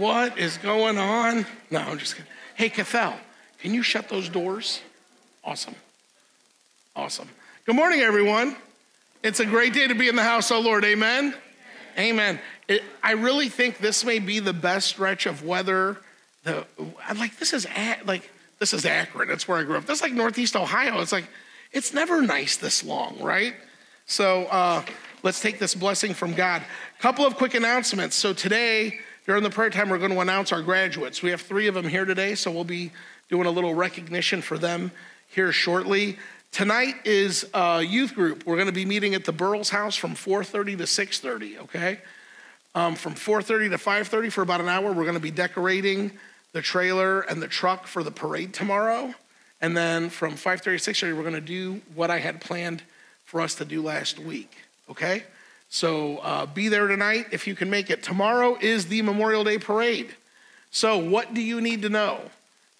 What is going on? No, I'm just kidding. Hey, Cathel, can you shut those doors? Awesome. Awesome. Good morning, everyone. It's a great day to be in the house, oh Lord. Amen. Amen. It, I really think this may be the best stretch of weather. The like this is like this is Akron. That's where I grew up. That's like Northeast Ohio. It's like it's never nice this long, right? So uh, let's take this blessing from God. Couple of quick announcements. So today during the prayer time, we're going to announce our graduates. We have three of them here today, so we'll be doing a little recognition for them here shortly. Tonight is a youth group. We're going to be meeting at the Burles house from 4:30 to 6:30. Okay, um, from 4:30 to 5:30 for about an hour. We're going to be decorating the trailer and the truck for the parade tomorrow, and then from 5:30 to 6:30 we're going to do what I had planned for us to do last week. Okay, so uh, be there tonight if you can make it. Tomorrow is the Memorial Day parade. So what do you need to know?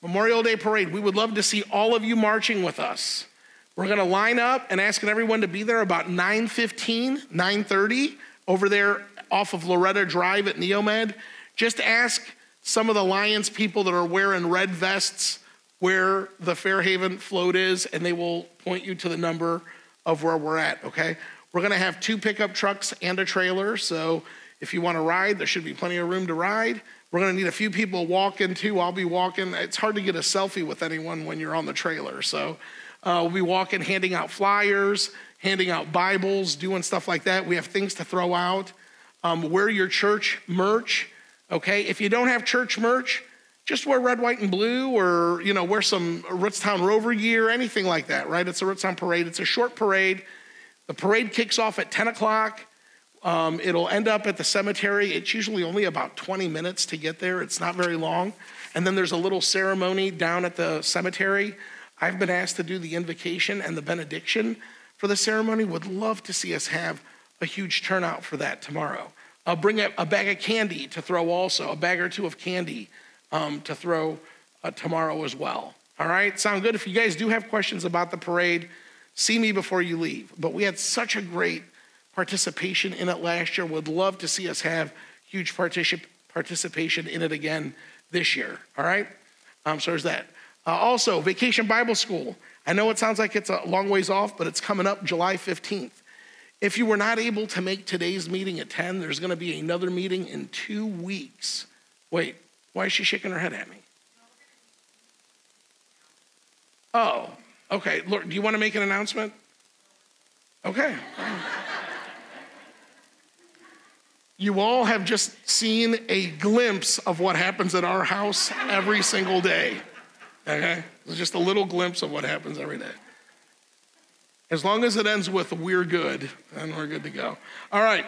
Memorial Day parade. We would love to see all of you marching with us. We're going to line up and asking everyone to be there about 9:15, 9:30 over there off of Loretta Drive at Neomed. Just ask some of the Lions people that are wearing red vests where the Fairhaven float is, and they will point you to the number of where we're at, okay? We're gonna have two pickup trucks and a trailer, so if you wanna ride, there should be plenty of room to ride. We're gonna need a few people walking too. I'll be walking. It's hard to get a selfie with anyone when you're on the trailer, so uh, we'll be walking, handing out flyers, handing out Bibles, doing stuff like that. We have things to throw out. Um, wear your church merch, okay? If you don't have church merch, just wear red, white, and blue, or you know, wear some Rootstown Rover gear, anything like that, right? It's a Rootstown parade. It's a short parade. The parade kicks off at 10 o'clock. Um, it'll end up at the cemetery. It's usually only about 20 minutes to get there. It's not very long. And then there's a little ceremony down at the cemetery. I've been asked to do the invocation and the benediction for the ceremony. Would love to see us have a huge turnout for that tomorrow. I'll bring a, a bag of candy to throw also, a bag or two of candy um, to throw uh, tomorrow as well. All right, sound good? If you guys do have questions about the parade, see me before you leave. But we had such a great participation in it last year. Would love to see us have huge particip- participation in it again this year. All right, um, so there's that. Uh, also, Vacation Bible School. I know it sounds like it's a long ways off, but it's coming up July 15th. If you were not able to make today's meeting at 10, there's going to be another meeting in two weeks. Wait, why is she shaking her head at me? Oh, okay. Lord, do you want to make an announcement? Okay. you all have just seen a glimpse of what happens at our house every single day. Okay? It's just a little glimpse of what happens every day. As long as it ends with we're good, then we're good to go. All right.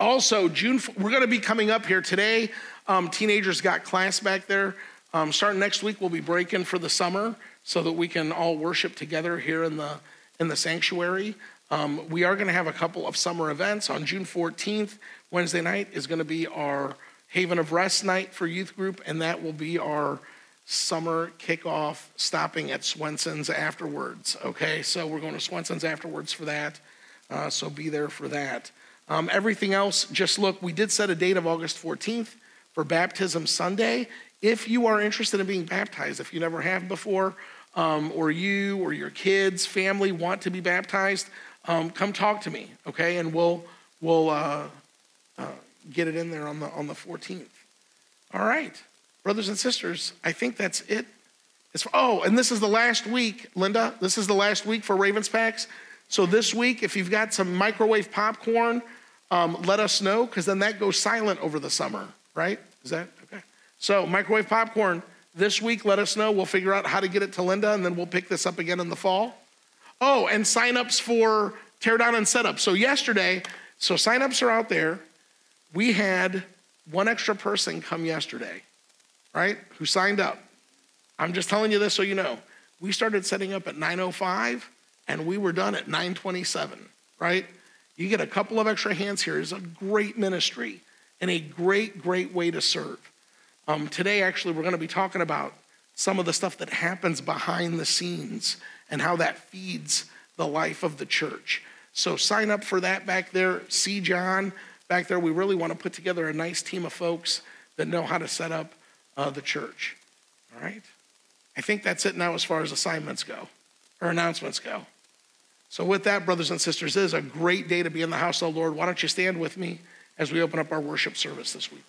Also, June, we're going to be coming up here today. Um, teenagers got class back there. Um, starting next week, we'll be breaking for the summer so that we can all worship together here in the in the sanctuary. Um, we are going to have a couple of summer events on June 14th. Wednesday night is going to be our Haven of Rest night for youth group, and that will be our summer kickoff stopping at Swenson's afterwards. Okay, so we're going to Swenson's afterwards for that. Uh, so be there for that. Um, everything else, just look, we did set a date of August 14th for Baptism Sunday. If you are interested in being baptized, if you never have before, um, or you or your kids, family want to be baptized, um, come talk to me, okay? And we'll we'll uh, uh, get it in there on the on the 14th. All right. Brothers and sisters, I think that's it. For, oh, and this is the last week, Linda. This is the last week for Ravens Packs. So this week, if you've got some microwave popcorn, um, let us know because then that goes silent over the summer, right? Is that okay? So microwave popcorn this week. Let us know. We'll figure out how to get it to Linda, and then we'll pick this up again in the fall. Oh, and signups for teardown and setup. So yesterday, so signups are out there. We had one extra person come yesterday right, who signed up. I'm just telling you this so you know. We started setting up at 9:05 and we were done at 9:27, right? You get a couple of extra hands here. It's a great ministry and a great, great way to serve. Um, today, actually, we're going to be talking about some of the stuff that happens behind the scenes and how that feeds the life of the church. So sign up for that back there. See John back there. We really want to put together a nice team of folks that know how to set up uh, the church. All right? I think that's it now as far as assignments go or announcements go. So, with that, brothers and sisters, it is a great day to be in the house of the Lord. Why don't you stand with me as we open up our worship service this week?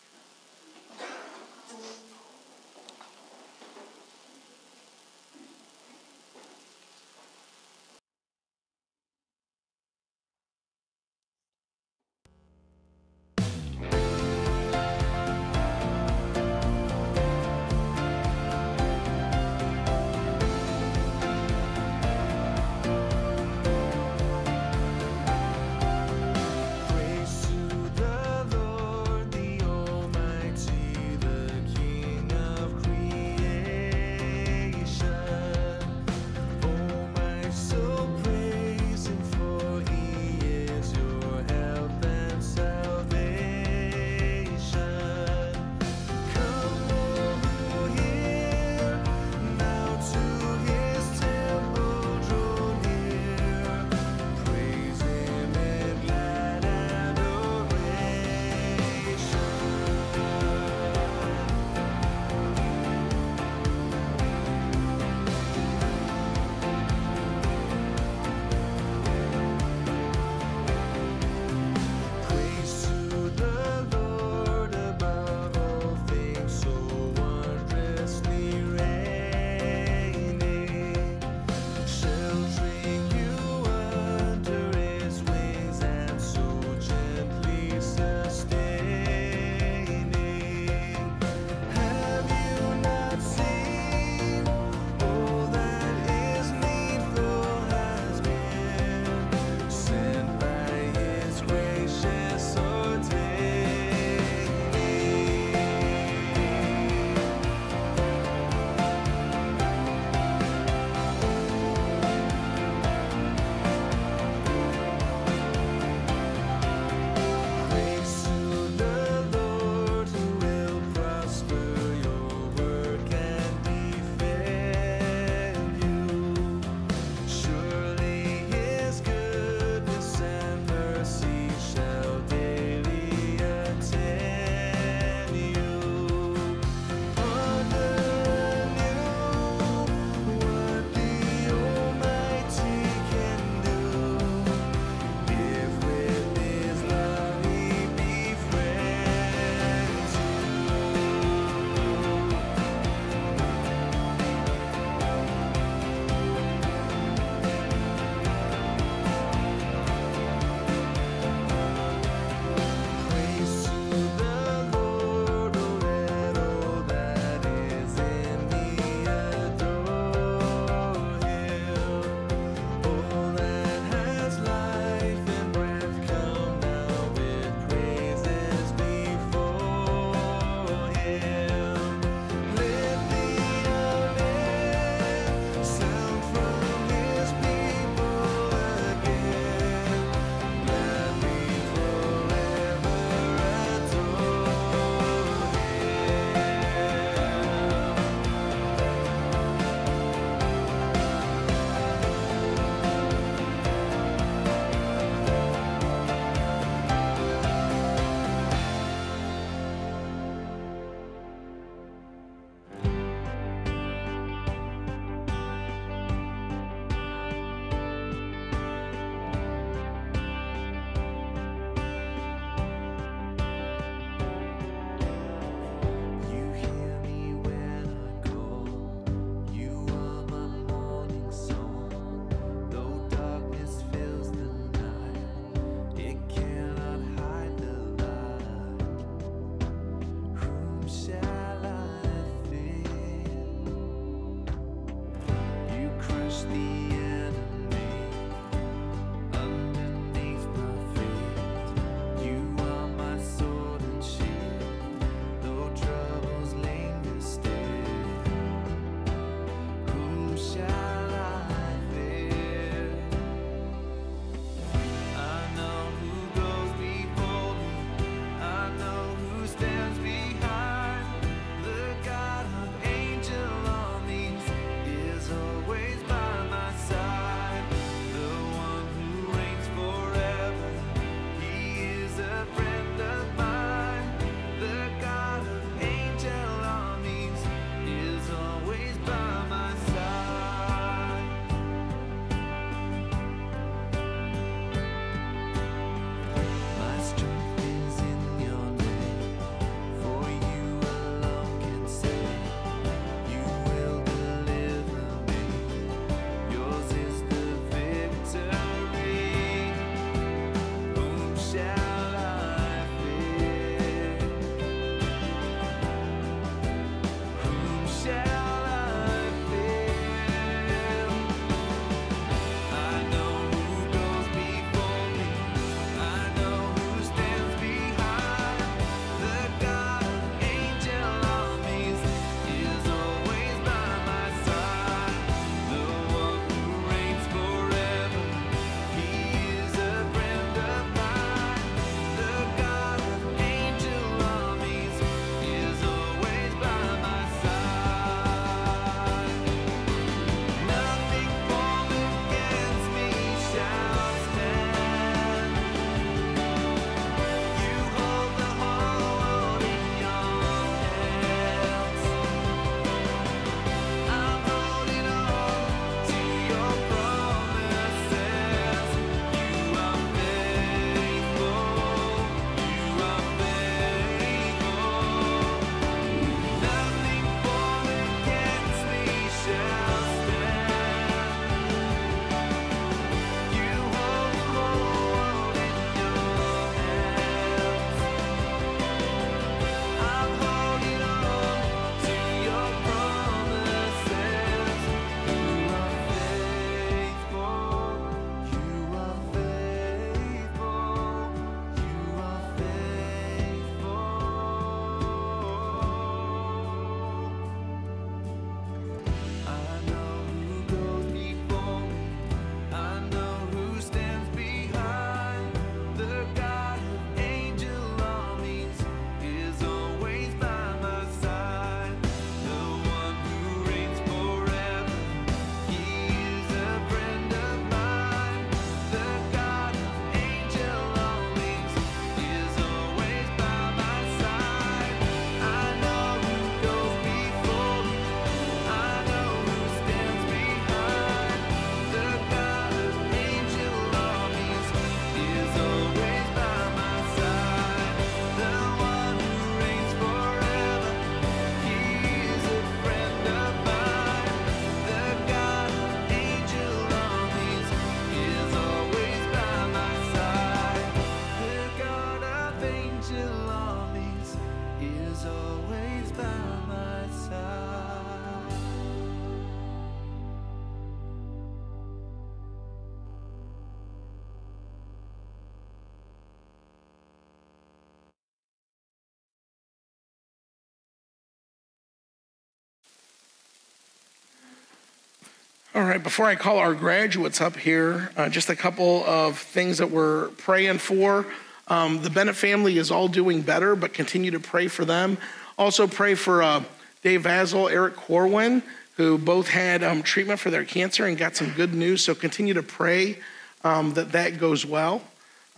All right, before I call our graduates up here, uh, just a couple of things that we're praying for. Um, the Bennett family is all doing better, but continue to pray for them. Also, pray for uh, Dave Vazel, Eric Corwin, who both had um, treatment for their cancer and got some good news. So continue to pray um, that that goes well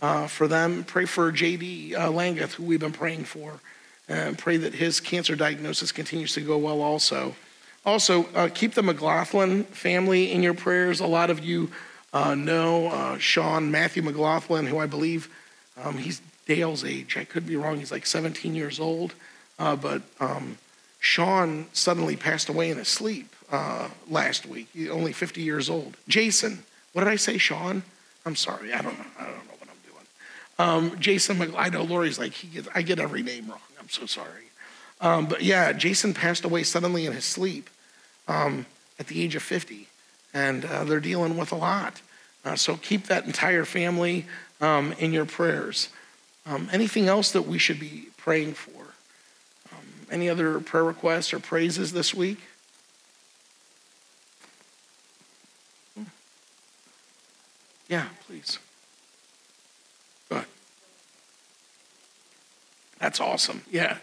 uh, for them. Pray for JD uh, Langeth, who we've been praying for, and pray that his cancer diagnosis continues to go well also. Also, uh, keep the McLaughlin family in your prayers. A lot of you uh, know uh, Sean Matthew McLaughlin, who I believe um, he's Dale's age. I could be wrong. He's like 17 years old. Uh, but um, Sean suddenly passed away in his sleep uh, last week. He's only 50 years old. Jason, what did I say, Sean? I'm sorry. I don't know. I don't know what I'm doing. Um, Jason, I know Lori's like, he gets, I get every name wrong. I'm so sorry. Um, but yeah, Jason passed away suddenly in his sleep um, at the age of 50, and uh, they're dealing with a lot. Uh, so keep that entire family um, in your prayers. Um, anything else that we should be praying for? Um, any other prayer requests or praises this week? Hmm. Yeah, please. Go ahead. That's awesome. Yeah.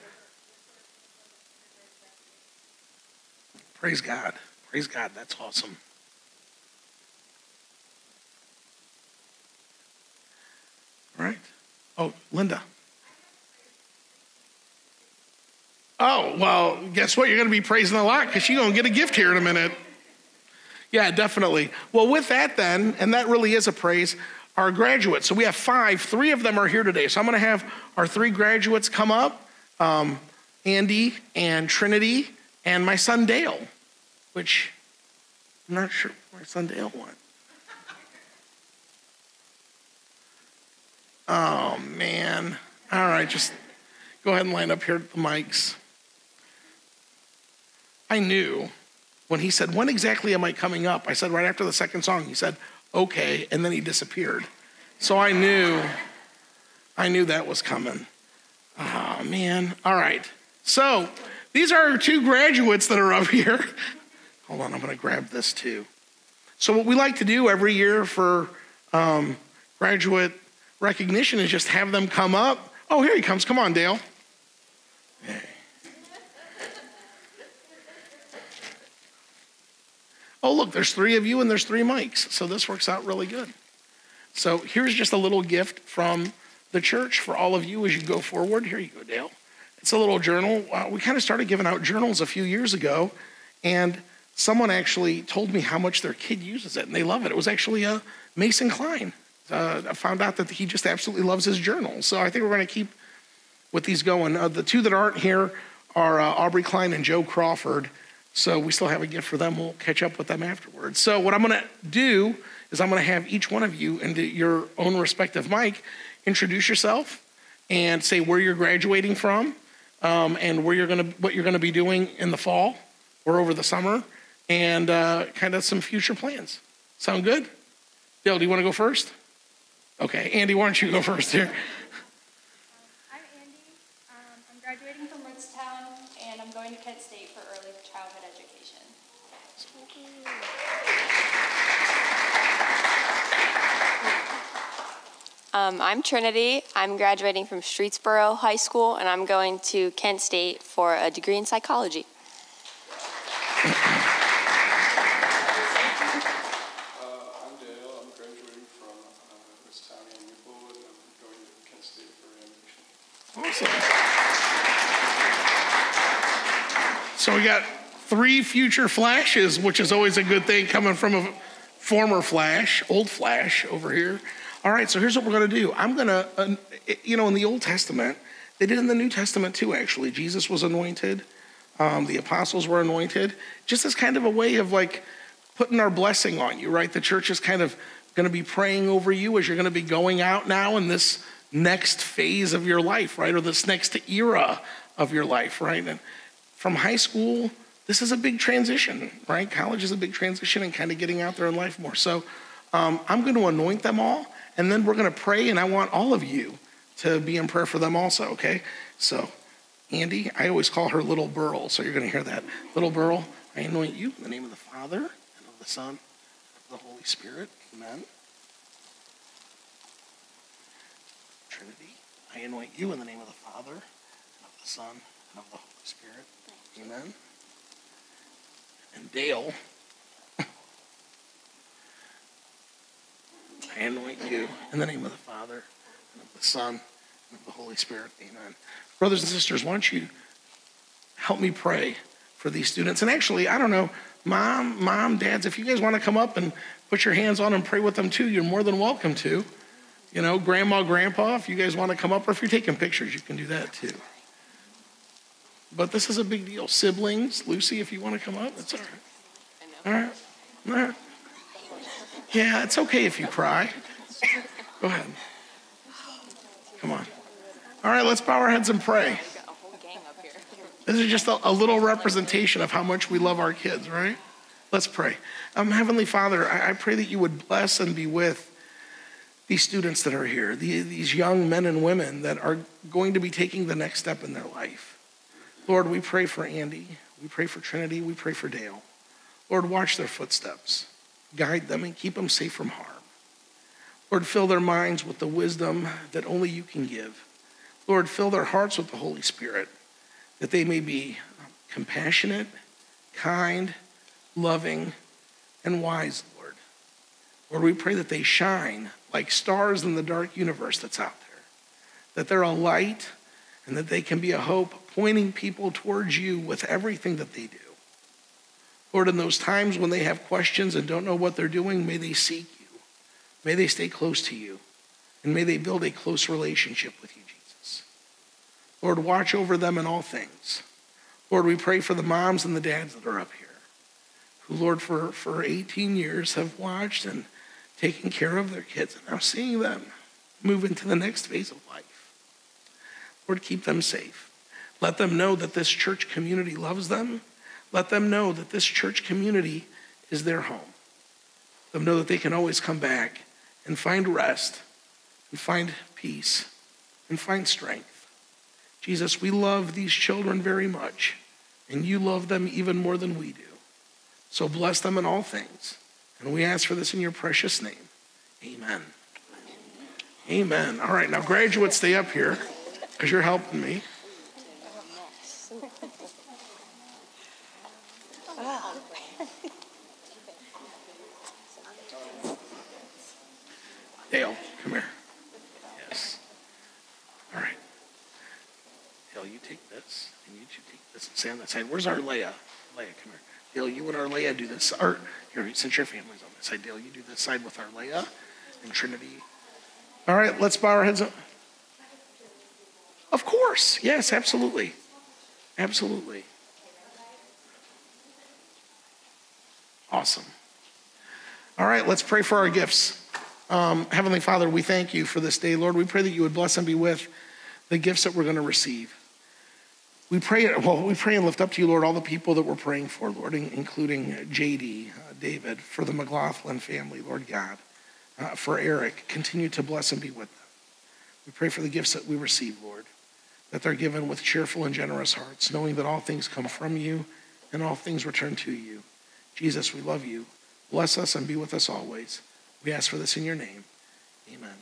Praise God. Praise God. That's awesome. All right. Oh, Linda. Oh, well, guess what? You're going to be praising a lot because you're going to get a gift here in a minute. Yeah, definitely. Well, with that, then, and that really is a praise, our graduates. So we have five, three of them are here today. So I'm going to have our three graduates come up um, Andy and Trinity and my son Dale, which I'm not sure my son Dale went. Oh, man. All right, just go ahead and line up here at the mics. I knew when he said, When exactly am I coming up? I said, Right after the second song. He said, Okay. And then he disappeared. So I knew, I knew that was coming. Oh, man. All right. So these are two graduates that are up here. Hold on, I'm going to grab this too. So, what we like to do every year for um, graduate recognition is just have them come up. Oh, here he comes. Come on, Dale. Hey. Oh, look, there's three of you and there's three mics. So this works out really good. So here's just a little gift from the church for all of you as you go forward. Here you go, Dale. It's a little journal. Uh, we kind of started giving out journals a few years ago, and someone actually told me how much their kid uses it, and they love it. It was actually a Mason Klein. Uh, I found out that he just absolutely loves his journal. So I think we're going to keep with these going. Uh, the two that aren't here are uh, Aubrey Klein and Joe Crawford. So we still have a gift for them. We'll catch up with them afterwards. So what I'm going to do is I'm going to have each one of you into your own respective mic introduce yourself and say where you're graduating from um, and where you're going to what you're going to be doing in the fall or over the summer and uh, kind of some future plans. Sound good? Dale, do you want to go first? Okay, Andy, why don't you go first here? I'm Andy. Um, I'm graduating from Rootstown, and I'm going to Kent State for early childhood education. Um, I'm Trinity. I'm graduating from Streetsboro High School, and I'm going to Kent State for a degree in psychology. Uh, I'm Dale. I'm graduating from uh, West County in Newport, and I'm going to Kent State for admission. Awesome. So we got three future flashes, which is always a good thing coming from a former flash, old flash over here. All right, so here's what we're going to do. I'm going to, uh, you know, in the Old Testament, they did in the New Testament too, actually. Jesus was anointed, um, the apostles were anointed, just as kind of a way of like putting our blessing on you, right? The church is kind of going to be praying over you as you're going to be going out now in this next phase of your life, right? Or this next era of your life, right? And from high school, this is a big transition, right? College is a big transition and kind of getting out there in life more. So um, I'm going to anoint them all, and then we're going to pray, and I want all of you to be in prayer for them also, okay? So, Andy, I always call her Little Burl, so you're going to hear that. Little Burl, I anoint you in the name of the Father, and of the Son, and of the Holy Spirit. Amen. Trinity, I anoint you in the name of the Father, and of the Son, and of the Holy Spirit. Amen. And Dale, I anoint you in the name of the Father, and of the Son, and of the Holy Spirit. Amen. Brothers and sisters, why don't you help me pray for these students? And actually, I don't know, mom, mom, dads, if you guys want to come up and put your hands on and pray with them too, you're more than welcome to. You know, grandma, grandpa, if you guys want to come up, or if you're taking pictures, you can do that too. But this is a big deal. Siblings, Lucy, if you want to come up, that's all right. All right. All right. Yeah, it's okay if you cry. Go ahead. Come on. All right, let's bow our heads and pray. This is just a, a little representation of how much we love our kids, right? Let's pray. Um, Heavenly Father, I, I pray that you would bless and be with these students that are here, the, these young men and women that are going to be taking the next step in their life. Lord, we pray for Andy. We pray for Trinity. We pray for Dale. Lord, watch their footsteps, guide them, and keep them safe from harm. Lord, fill their minds with the wisdom that only you can give. Lord, fill their hearts with the Holy Spirit, that they may be compassionate, kind, loving, and wise, Lord. Lord, we pray that they shine like stars in the dark universe that's out there, that they're a light and that they can be a hope pointing people towards you with everything that they do. Lord, in those times when they have questions and don't know what they're doing, may they seek you. May they stay close to you. And may they build a close relationship with you, Jesus. Lord, watch over them in all things. Lord, we pray for the moms and the dads that are up here, who, Lord, for, for 18 years have watched and taken care of their kids and now seeing them move into the next phase of life. Lord, keep them safe. Let them know that this church community loves them. Let them know that this church community is their home. Let them know that they can always come back and find rest and find peace and find strength. Jesus, we love these children very much, and you love them even more than we do. So bless them in all things. And we ask for this in your precious name. Amen. Amen. All right, now graduates, stay up here because you're helping me. Dale, come here. Yes. All right. Dale, you take this, and you two take this and stay on that side. Where's our Leia? Leia, come here. Dale, you and our Leia do this. Or, here, since your family's on this side, Dale, you do this side with our Leia and Trinity. All right, let's bow our heads up. Of course. Yes, absolutely. Absolutely. Awesome. All right, let's pray for our gifts. Um, Heavenly Father, we thank you for this day. Lord, we pray that you would bless and be with the gifts that we're going to receive. We pray, well, we pray and lift up to you, Lord, all the people that we're praying for, Lord, including JD, uh, David, for the McLaughlin family, Lord God, uh, for Eric. Continue to bless and be with them. We pray for the gifts that we receive, Lord, that they're given with cheerful and generous hearts, knowing that all things come from you and all things return to you. Jesus, we love you. Bless us and be with us always. We ask for this in your name. Amen.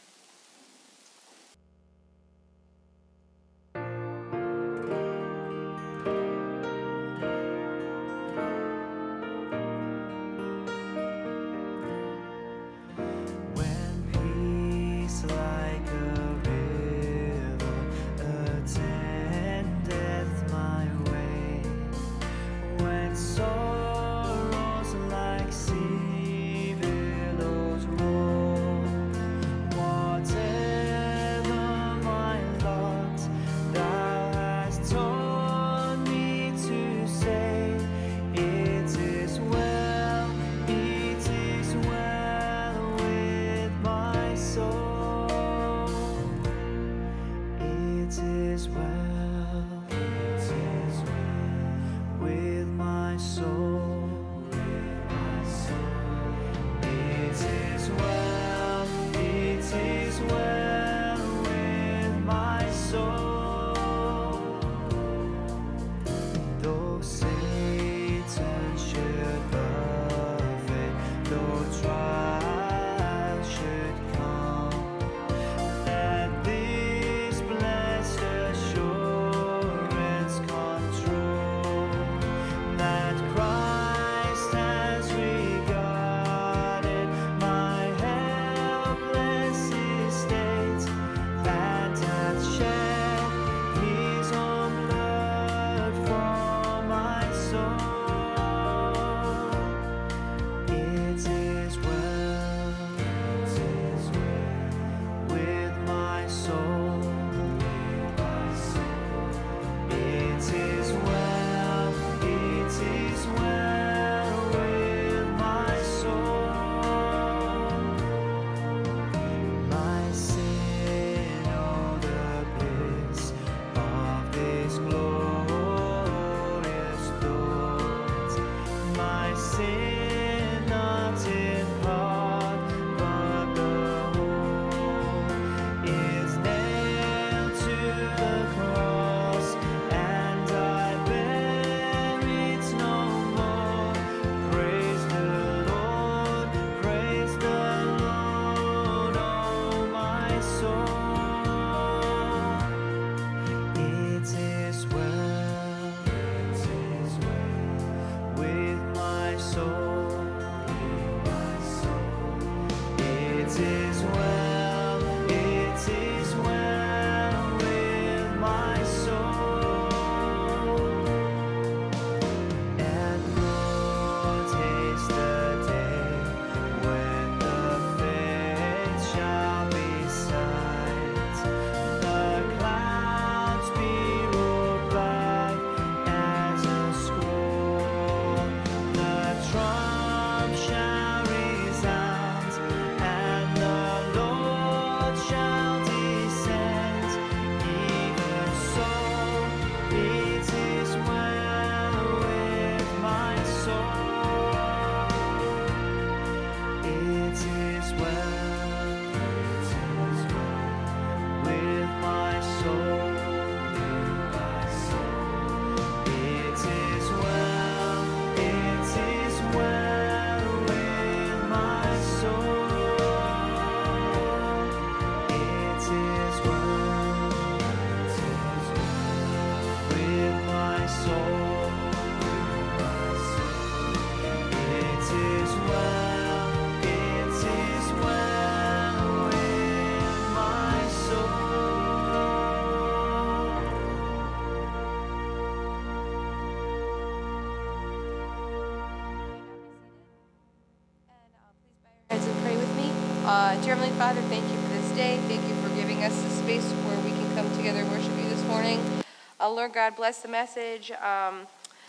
God, bless the message. Um,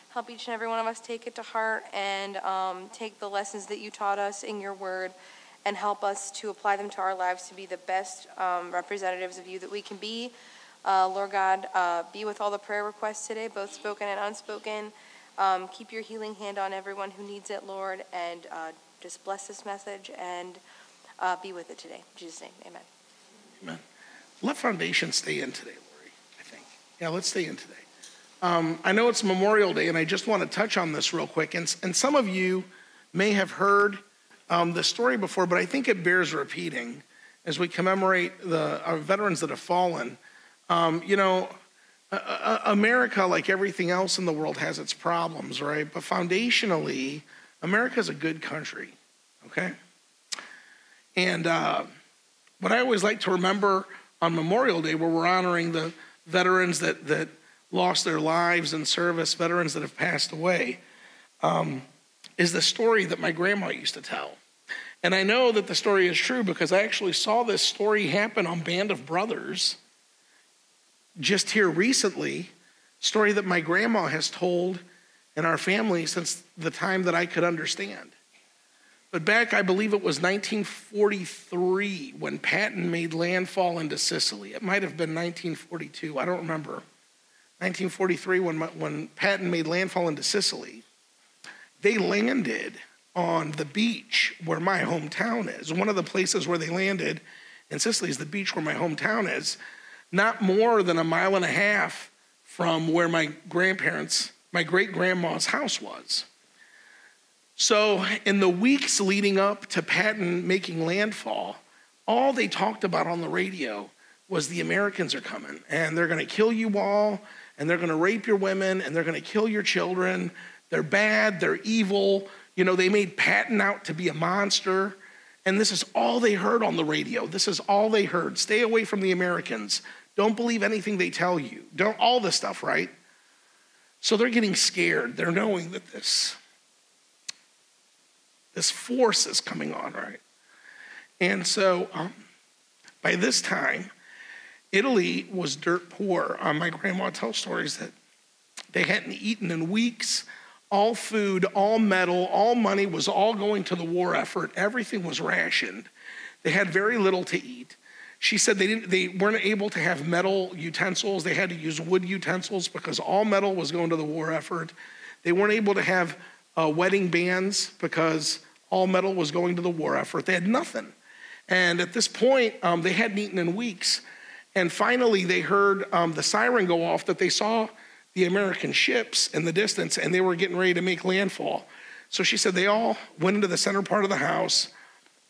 help each and every one of us take it to heart and um, take the lessons that you taught us in your word and help us to apply them to our lives to be the best um, representatives of you that we can be. Uh, Lord God, uh, be with all the prayer requests today, both spoken and unspoken. Um, keep your healing hand on everyone who needs it, Lord, and uh, just bless this message and uh, be with it today. In Jesus' name, amen. Amen. Let Foundation stay in today. Yeah, let's stay in today. Um, I know it's Memorial Day, and I just want to touch on this real quick. And, and some of you may have heard um, the story before, but I think it bears repeating as we commemorate the, our veterans that have fallen. Um, you know, America, like everything else in the world, has its problems, right? But foundationally, America is a good country, okay? And uh, what I always like to remember on Memorial Day, where we're honoring the veterans that, that lost their lives in service, veterans that have passed away, um, is the story that my grandma used to tell. And I know that the story is true because I actually saw this story happen on Band of Brothers just here recently. Story that my grandma has told in our family since the time that I could understand. But back, I believe it was 1943 when Patton made landfall into Sicily. It might have been 1942, I don't remember. 1943 when, when Patton made landfall into Sicily. They landed on the beach where my hometown is. One of the places where they landed in Sicily is the beach where my hometown is, not more than a mile and a half from where my grandparents, my great grandma's house was. So, in the weeks leading up to Patton making landfall, all they talked about on the radio was the Americans are coming and they're going to kill you all and they're going to rape your women and they're going to kill your children. They're bad, they're evil. You know, they made Patton out to be a monster. And this is all they heard on the radio. This is all they heard. Stay away from the Americans. Don't believe anything they tell you. Don't all this stuff, right? So they're getting scared. They're knowing that this this force is coming on, right? And so um, by this time, Italy was dirt poor. Um, my grandma tells stories that they hadn't eaten in weeks. All food, all metal, all money was all going to the war effort. Everything was rationed. They had very little to eat. She said they, didn't, they weren't able to have metal utensils. They had to use wood utensils because all metal was going to the war effort. They weren't able to have uh, wedding bands because all metal was going to the war effort. They had nothing. And at this point, um, they hadn't eaten in weeks. And finally, they heard um, the siren go off that they saw the American ships in the distance and they were getting ready to make landfall. So she said they all went into the center part of the house.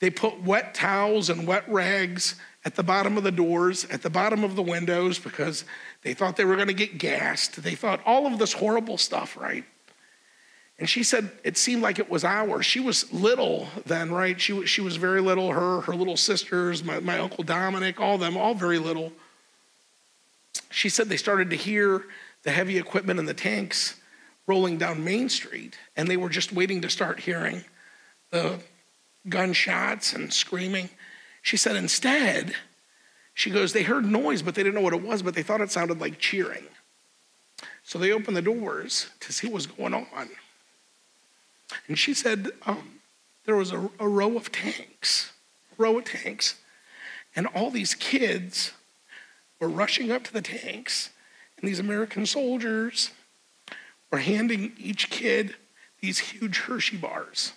They put wet towels and wet rags at the bottom of the doors, at the bottom of the windows, because they thought they were going to get gassed. They thought all of this horrible stuff, right? And she said it seemed like it was hours. She was little then, right? She, was- she was very little. Her, her little sisters, my, my uncle Dominic, all of them, all very little. She said they started to hear the heavy equipment and the tanks rolling down Main Street, and they were just waiting to start hearing the gunshots and screaming. She said instead, she goes, they heard noise, but they didn't know what it was, but they thought it sounded like cheering. So they opened the doors to see what was going on. And she said um, there was a, a row of tanks, row of tanks, and all these kids were rushing up to the tanks, and these American soldiers were handing each kid these huge Hershey bars.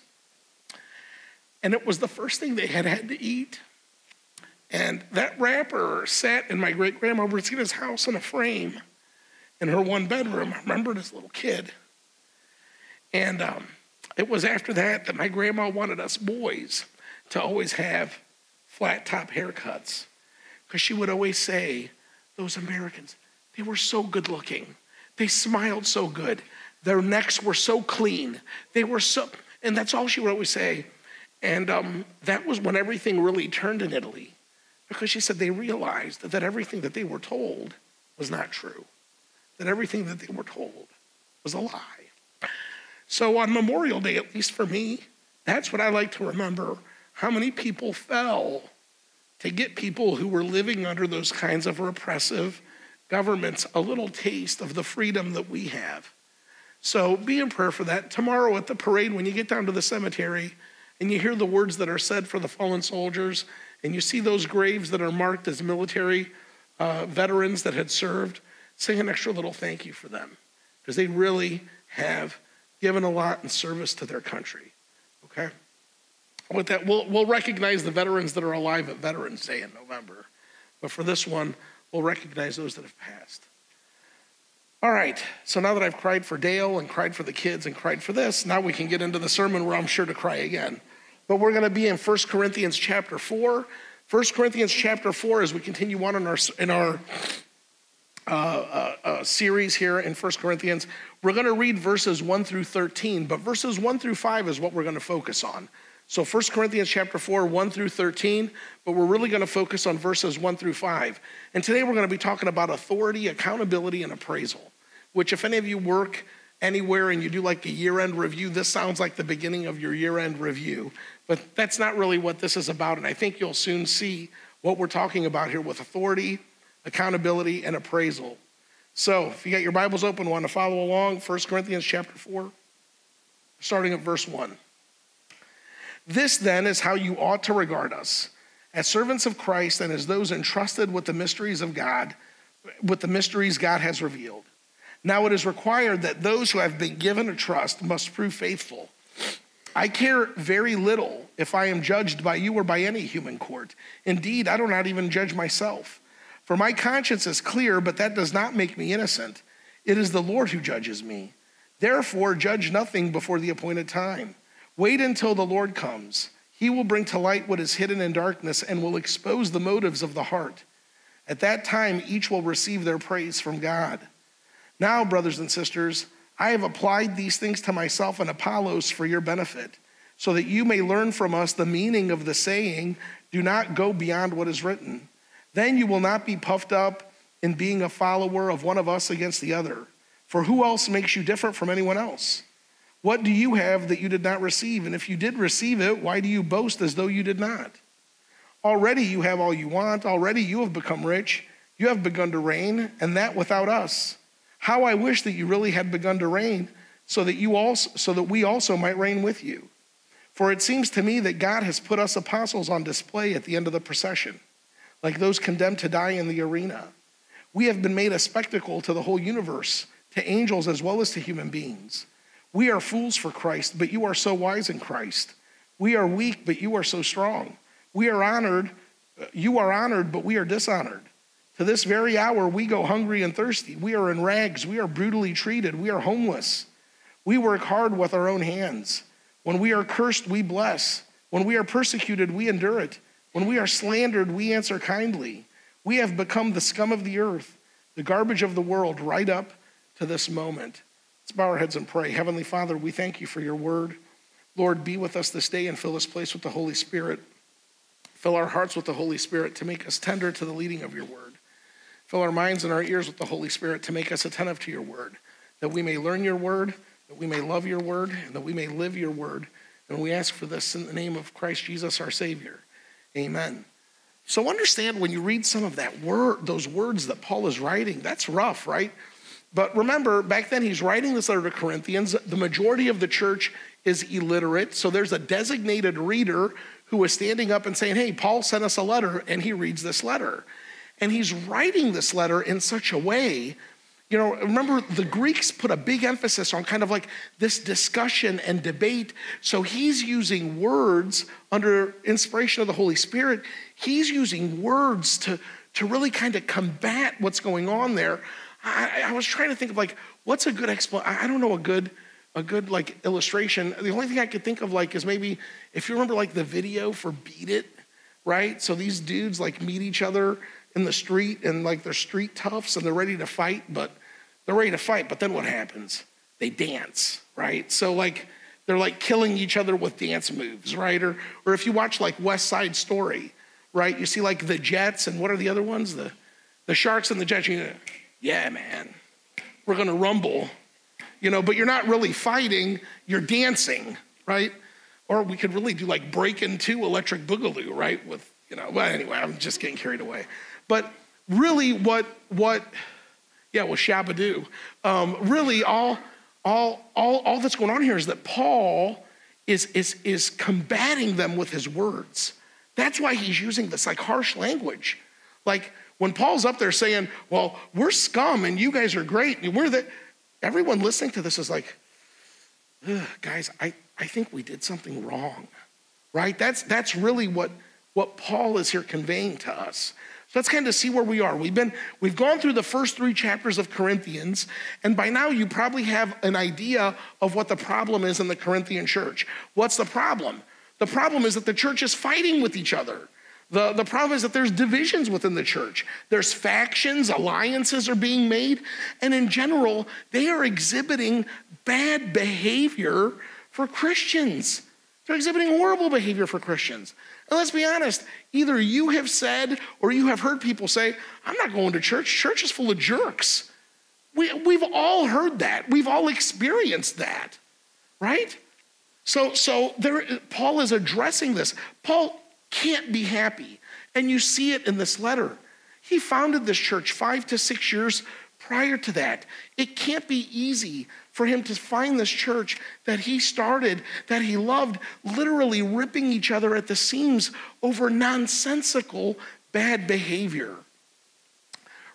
And it was the first thing they had had to eat. And that wrapper sat in my great grandma Rosita's house in a frame in her one bedroom. I remembered as a little kid. And um, it was after that that my grandma wanted us boys to always have flat top haircuts. Because she would always say, those Americans, they were so good looking. They smiled so good. Their necks were so clean. They were so, and that's all she would always say. And um, that was when everything really turned in Italy. Because she said they realized that, that everything that they were told was not true, that everything that they were told was a lie. So on Memorial Day, at least for me, that's what I like to remember how many people fell to get people who were living under those kinds of repressive governments a little taste of the freedom that we have. So be in prayer for that. Tomorrow at the parade, when you get down to the cemetery and you hear the words that are said for the fallen soldiers, and you see those graves that are marked as military uh, veterans that had served, sing an extra little thank you for them because they really have given a lot in service to their country. Okay? With that, we'll, we'll recognize the veterans that are alive at Veterans Day in November. But for this one, we'll recognize those that have passed. All right, so now that I've cried for Dale and cried for the kids and cried for this, now we can get into the sermon where I'm sure to cry again. But we're going to be in 1 Corinthians chapter 4. 1 Corinthians chapter 4 as we continue on in our, in our uh, uh, uh, series here in 1 Corinthians. We're going to read verses 1 through 13, but verses 1 through 5 is what we're going to focus on. So 1 Corinthians chapter 4, 1 through 13, but we're really going to focus on verses 1 through 5. And today we're going to be talking about authority, accountability, and appraisal, which if any of you work anywhere and you do like a year-end review, this sounds like the beginning of your year-end review. But that's not really what this is about, and I think you'll soon see what we're talking about here with authority, accountability, and appraisal. So if you got your Bibles open, want to follow along, 1 Corinthians chapter 4, starting at verse 1. This then is how you ought to regard us as servants of Christ and as those entrusted with the mysteries of God, with the mysteries God has revealed. Now it is required that those who have been given a trust must prove faithful. I care very little if I am judged by you or by any human court. Indeed, I do not even judge myself. For my conscience is clear, but that does not make me innocent. It is the Lord who judges me. Therefore, judge nothing before the appointed time. Wait until the Lord comes. He will bring to light what is hidden in darkness and will expose the motives of the heart. At that time, each will receive their praise from God. Now, brothers and sisters, I have applied these things to myself and Apollos for your benefit, so that you may learn from us the meaning of the saying, Do not go beyond what is written. Then you will not be puffed up in being a follower of one of us against the other. For who else makes you different from anyone else? What do you have that you did not receive? And if you did receive it, why do you boast as though you did not? Already you have all you want. Already you have become rich. You have begun to reign, and that without us. How I wish that you really had begun to reign so that you also so that we also might reign with you. For it seems to me that God has put us apostles on display at the end of the procession, like those condemned to die in the arena. We have been made a spectacle to the whole universe, to angels as well as to human beings. We are fools for Christ, but you are so wise in Christ. We are weak, but you are so strong. We are honored, you are honored, but we are dishonored. To this very hour, we go hungry and thirsty. We are in rags. We are brutally treated. We are homeless. We work hard with our own hands. When we are cursed, we bless. When we are persecuted, we endure it. When we are slandered, we answer kindly. We have become the scum of the earth, the garbage of the world, right up to this moment. Let's bow our heads and pray. Heavenly Father, we thank you for your word. Lord, be with us this day and fill this place with the Holy Spirit. Fill our hearts with the Holy Spirit to make us tender to the leading of your word. Fill our minds and our ears with the Holy Spirit to make us attentive to your word, that we may learn your word, that we may love your word, and that we may live your word. And we ask for this in the name of Christ Jesus, our Savior. Amen. So understand when you read some of that word, those words that Paul is writing, that's rough, right? But remember, back then he's writing this letter to Corinthians. The majority of the church is illiterate. So there's a designated reader who is standing up and saying, Hey, Paul sent us a letter, and he reads this letter. And he's writing this letter in such a way, you know, remember the Greeks put a big emphasis on kind of like this discussion and debate. So he's using words under inspiration of the Holy Spirit. He's using words to, to really kind of combat what's going on there. I, I was trying to think of like, what's a good explanation? I don't know a good a good like illustration. The only thing I could think of like is maybe if you remember like the video for Beat It, right? So these dudes like meet each other in the street and like they're street toughs and they're ready to fight, but they're ready to fight. But then what happens? They dance, right? So like they're like killing each other with dance moves, right? Or or if you watch like West Side Story, right? You see like the Jets and what are the other ones? The the Sharks and the Jets. You yeah, man, we're gonna rumble, you know. But you're not really fighting. You're dancing, right? Or we could really do like break into electric boogaloo, right? With, you know, well, anyway, I'm just getting carried away. But really, what, what, yeah, well, Shabba-Doo. Um, really, all, all, all, all that's going on here is that Paul is, is, is combating them with his words. That's why he's using this like harsh language. Like when Paul's up there saying, Well, we're scum and you guys are great, and we're the everyone listening to this is like, guys, I, I think we did something wrong. Right? That's that's really what, what Paul is here conveying to us. So let's kind of see where we are. We've been we've gone through the first three chapters of Corinthians, and by now you probably have an idea of what the problem is in the Corinthian church. What's the problem? The problem is that the church is fighting with each other. The, the problem is that there's divisions within the church. There's factions, alliances are being made, and in general, they are exhibiting bad behavior for Christians. They're exhibiting horrible behavior for Christians. And let's be honest, either you have said or you have heard people say, I'm not going to church. Church is full of jerks. We, we've all heard that. We've all experienced that, right? So, so there, Paul is addressing this. Paul can't be happy. And you see it in this letter. He founded this church five to six years prior to that. It can't be easy for him to find this church that he started, that he loved, literally ripping each other at the seams over nonsensical bad behavior.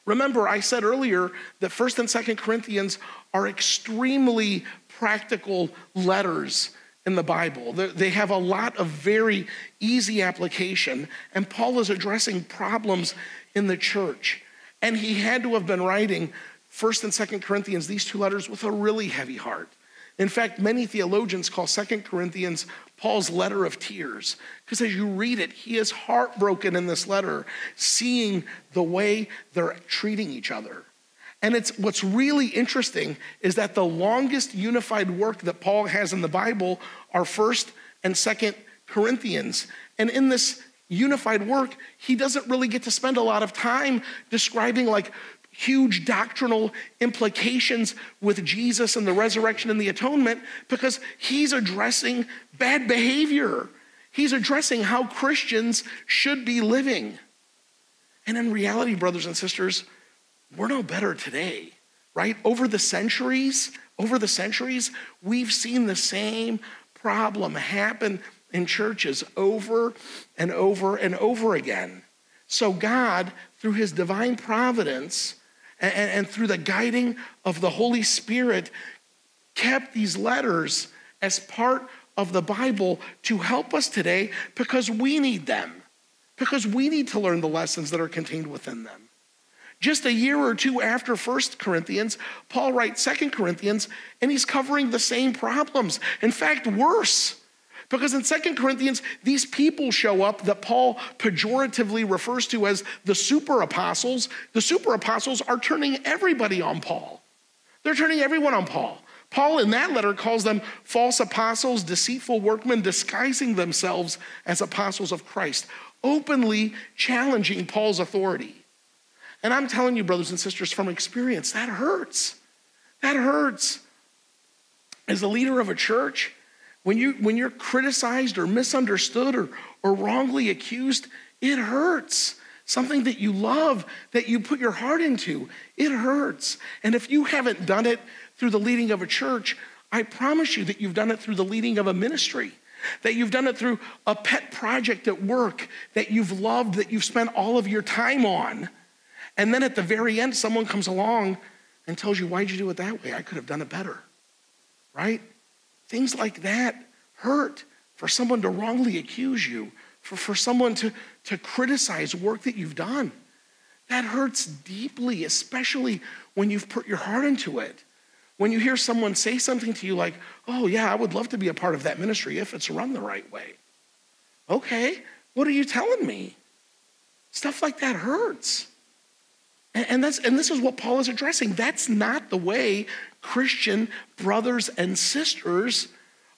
Remember, I said earlier that 1st and 2nd Corinthians are extremely practical letters in the Bible. They have a lot of very easy application, and Paul is addressing problems in the church. And he had to have been writing 1st and 2nd Corinthians, these two letters, with a really heavy heart. In fact, many theologians call 2nd Corinthians Paul's letter of tears, because as you read it, he is heartbroken in this letter, seeing the way they're treating each other. And it's what's really interesting is that the longest unified work that Paul has in the Bible are 1st and 2nd Corinthians. And in this unified work, he doesn't really get to spend a lot of time describing like huge doctrinal implications with Jesus and the resurrection and the atonement because he's addressing bad behavior. He's addressing how Christians should be living. And in reality, brothers and sisters, we're no better today, right? Over the centuries, over the centuries, we've seen the same problem happen in churches over and over and over again. So, God, through his divine providence and, and, through the guiding of the Holy Spirit, kept these letters as part of the Bible to help us today because we need them, because we need to learn the lessons that are contained within them. Just a year or two after 1 Corinthians, Paul writes 2 Corinthians, and he's covering the same problems. In fact, worse. Because in 2 Corinthians, these people show up that Paul pejoratively refers to as the super apostles. The super apostles are turning everybody on Paul. They're turning everyone on Paul. Paul, in that letter, calls them false apostles, deceitful workmen, disguising themselves as apostles of Christ, openly challenging Paul's authority. And I'm telling you, brothers and sisters, from experience, that hurts. That hurts. As a leader of a church, when, you, when you're criticized or misunderstood or, or wrongly accused, it hurts. Something that you love, that you put your heart into, it hurts. And if you haven't done it through the leading of a church, I promise you that you've done it through the leading of a ministry, that you've done it through a pet project at work that you've loved, that you've spent all of your time on and then at the very end, someone comes along and tells you, Why'd you do it that way? I could have done it better. Right? Things like that hurt for someone to wrongly accuse you, for, for someone to, to criticize work that you've done. That hurts deeply, especially when you've put your heart into it. When you hear someone say something to you like, Oh, yeah, I would love to be a part of that ministry if it's run the right way. Okay, what are you telling me? Stuff like that hurts. And, that's, and this is what Paul is addressing. That's not the way Christian brothers and sisters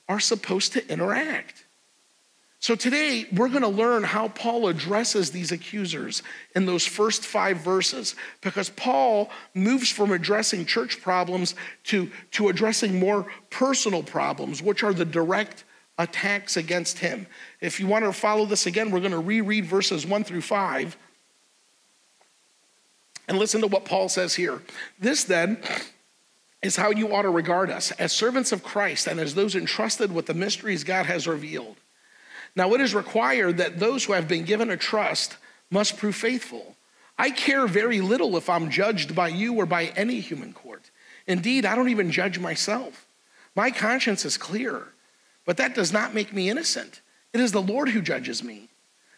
are supposed to interact. So today, we're going to learn how Paul addresses these accusers in those first five verses, because Paul moves from addressing church problems to, to addressing more personal problems, which are the direct attacks against him. If you want to follow this again, we're going to reread verses 1 through 5. And listen to what Paul says here. This then is how you ought to regard us as servants of Christ and as those entrusted with the mysteries God has revealed. Now, it is required that those who have been given a trust must prove faithful. I care very little if I'm judged by you or by any human court. Indeed, I don't even judge myself. My conscience is clear, but that does not make me innocent. It is the Lord who judges me.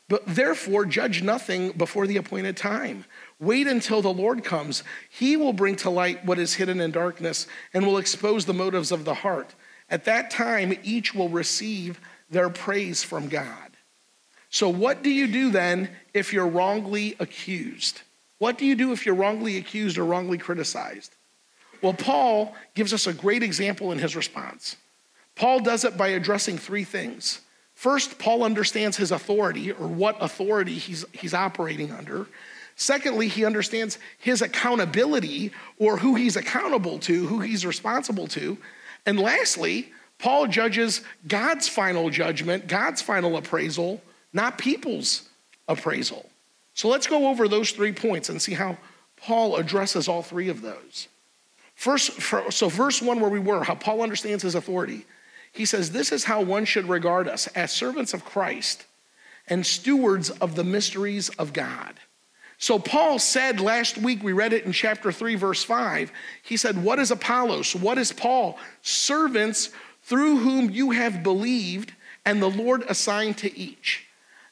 But therefore, judge nothing before the appointed time. Wait until the Lord comes. He will bring to light what is hidden in darkness and will expose the motives of the heart. At that time, each will receive their praise from God. So, what do you do then if you're wrongly accused? What do you do if you're wrongly accused or wrongly criticized? Well, Paul gives us a great example in his response. Paul does it by addressing three things. First, Paul understands his authority or what authority he's, he's operating under. Secondly, he understands his accountability or who he's accountable to, who he's responsible to. And lastly, Paul judges God's final judgment, God's final appraisal, not people's appraisal. So let's go over those three points and see how Paul addresses all three of those. First, so verse one, where we were, how Paul understands his authority. He says, This is how one should regard us as servants of Christ and stewards of the mysteries of God. So, Paul said last week, we read it in chapter 3, verse 5. He said, What is Apollos? What is Paul? Servants through whom you have believed, and the Lord assigned to each.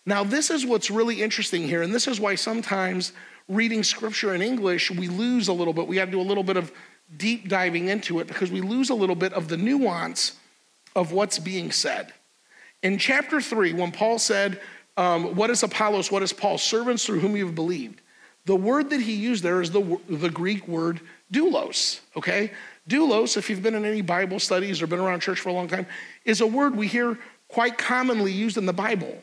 Now, this is what's really interesting here, and this is why sometimes reading scripture in English, we lose a little bit. We have to do a little bit of deep diving into it because we lose a little bit of the nuance of what's being said. In chapter 3, when Paul said, um, What is Apollos? What is Paul? Servants through whom you have believed. The word that he used there is the, the Greek word doulos, okay? Doulos, if you've been in any Bible studies or been around church for a long time, is a word we hear quite commonly used in the Bible.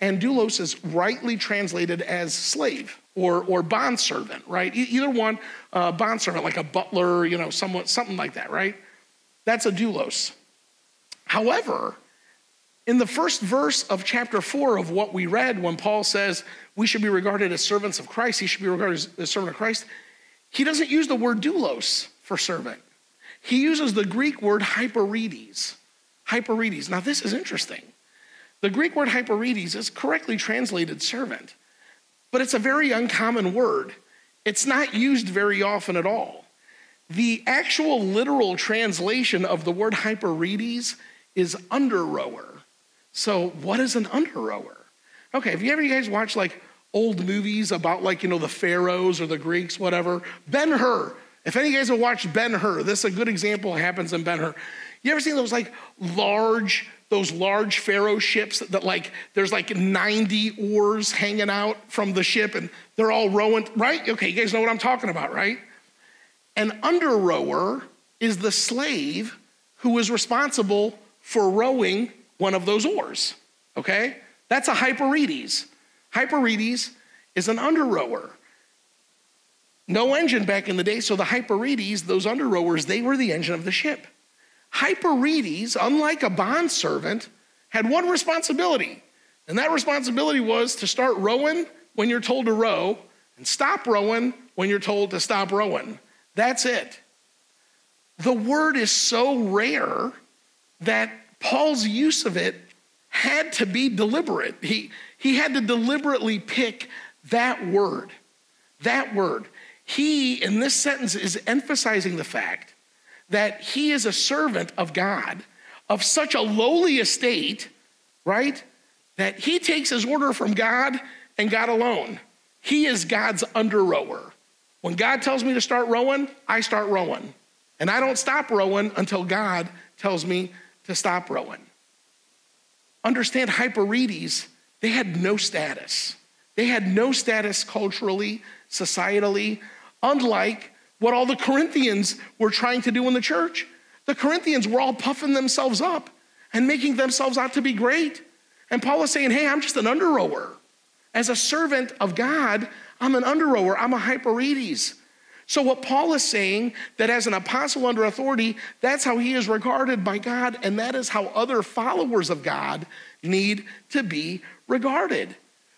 And doulos is rightly translated as slave or, or bondservant, right? Either one, uh, bondservant, like a butler, you know, somewhat, something like that, right? That's a doulos. However, in the first verse of chapter four of what we read, when Paul says we should be regarded as servants of Christ, he should be regarded as a servant of Christ, he doesn't use the word doulos for servant. He uses the Greek word hyperetes. Hyperetes. Now, this is interesting. The Greek word hyperetes is correctly translated servant, but it's a very uncommon word. It's not used very often at all. The actual literal translation of the word hyperetes is under rower. So, what is an under rower? Okay, have you ever you guys watched like old movies about like, you know, the pharaohs or the Greeks, whatever? Ben Hur. If any of you guys have watched Ben Hur, this is a good example happens in Ben Hur. You ever seen those like large, those large pharaoh ships that like there's like 90 oars hanging out from the ship and they're all rowing, right? Okay, you guys know what I'm talking about, right? An under rower is the slave who is responsible for rowing one of those oars, okay? That's a hyperetes. Hyperetes is an under rower. No engine back in the day, so the hyperetes, those under rowers, they were the engine of the ship. Hyperetes, unlike a bondservant, had one responsibility, and that responsibility was to start rowing when you're told to row and stop rowing when you're told to stop rowing. That's it. The word is so rare that Paul's use of it had to be deliberate. He, he had to deliberately pick that word. That word. He, in this sentence, is emphasizing the fact that he is a servant of God of such a lowly estate, right? That he takes his order from God and God alone. He is God's under rower. When God tells me to start rowing, I start rowing. And I don't stop rowing until God tells me to stop rowing. Understand Hyperetes, they had no status. They had no status culturally, societally, unlike what all the Corinthians were trying to do in the church. The Corinthians were all puffing themselves up and making themselves out to be great. And Paul is saying, hey, I'm just an under rower. As a servant of God, I'm an under rower, I'm a Hyperetes. So, what Paul is saying, that as an apostle under authority, that's how he is regarded by God, and that is how other followers of God need to be regarded.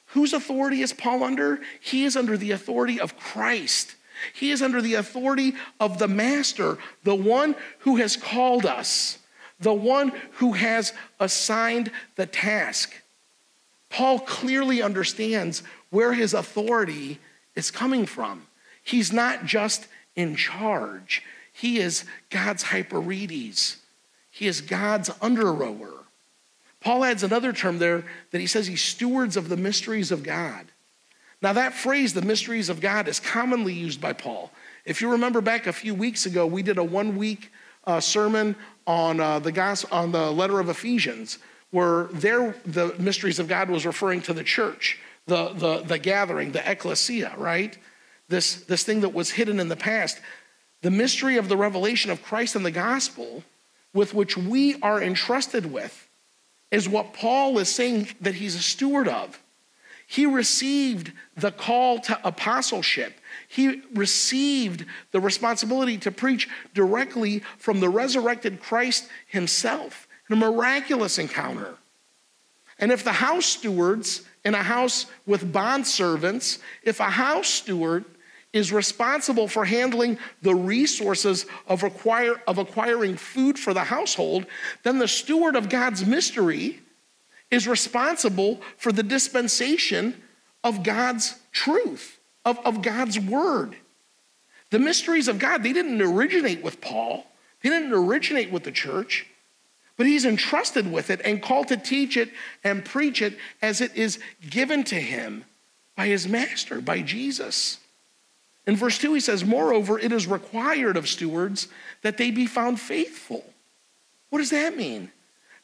Whose authority is Paul under? He is under the authority of Christ. He is under the authority of the Master, the one who has called us, the one who has assigned the task. Paul clearly understands where his authority is coming from. He's not just in charge, he is God's hyperetes, he is God's under rower. Paul adds another term there that he says he's stewards of the mysteries of God. Now, that phrase, the mysteries of God, is commonly used by Paul. If you remember back a few weeks ago, we did a one week uh, sermon on, uh, the gospel, on the letter of Ephesians, where there the mysteries of God was referring to the church, the, the, the gathering, the ecclesia, right? This, this thing that was hidden in the past. The mystery of the revelation of Christ and the gospel with which we are entrusted with is what Paul is saying that he's a steward of. He received the call to apostleship. He received the responsibility to preach directly from the resurrected Christ himself in a miraculous encounter. And if the house stewards in a house with bond servants, if a house steward is responsible for handling the resources of, acquire, of acquiring food for the household, then the steward of God's mystery is responsible for the dispensation of God's truth, of, of God's word. The mysteries of God, they didn't originate with Paul, they didn't originate with the church, but he's entrusted with it and called to teach it and preach it as it is given to him by his master, by Jesus. In verse 2, he says, Moreover, it is required of stewards that they be found faithful. What does that mean?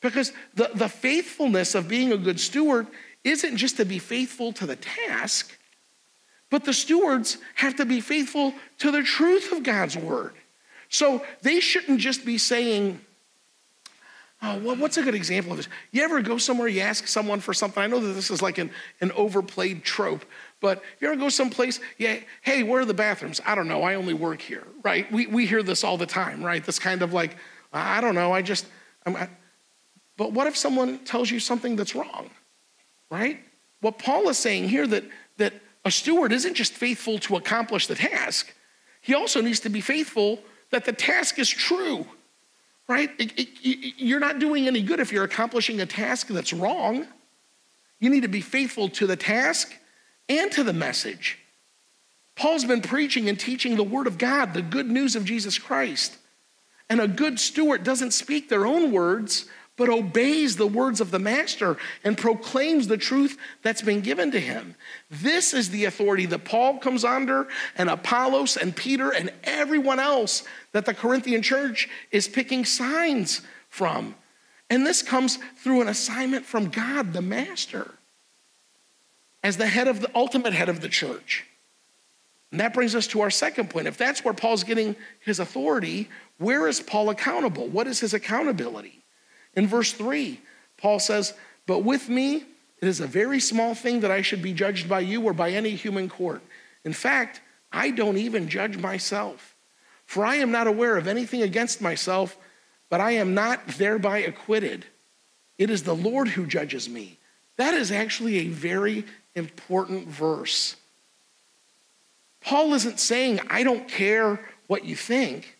Because the, the faithfulness of being a good steward isn't just to be faithful to the task, but the stewards have to be faithful to the truth of God's word. So they shouldn't just be saying, Oh, well, what's a good example of this? You ever go somewhere, you ask someone for something? I know that this is like an, an overplayed trope, but you ever go someplace, yeah, hey, where are the bathrooms? I don't know, I only work here, right? We, we hear this all the time, right? This kind of like, I don't know, I just, I'm, I, but what if someone tells you something that's wrong, right? What Paul is saying here that, that a steward isn't just faithful to accomplish the task, he also needs to be faithful that the task is true, right? It, it, you're not doing any good if you're accomplishing a task that's wrong. You need to be faithful to the task and to the message. Paul's been preaching and teaching the Word of God, the good news of Jesus Christ. And a good steward doesn't speak their own words, but obeys the words of the master and proclaims the truth that's been given to him. This is the authority that Paul comes under, and Apollos and Peter and everyone else that the Corinthian church is picking signs from. And this comes through an assignment from God, the master, as the head of the ultimate head of the church. And that brings us to our second point. If that's where Paul's getting his authority, where is Paul accountable? What is his accountability? In verse 3, Paul says, But with me, it is a very small thing that I should be judged by you or by any human court. In fact, I don't even judge myself. For I am not aware of anything against myself, but I am not thereby acquitted. It is the Lord who judges me. That is actually a very important verse. Paul isn't saying, I don't care what you think.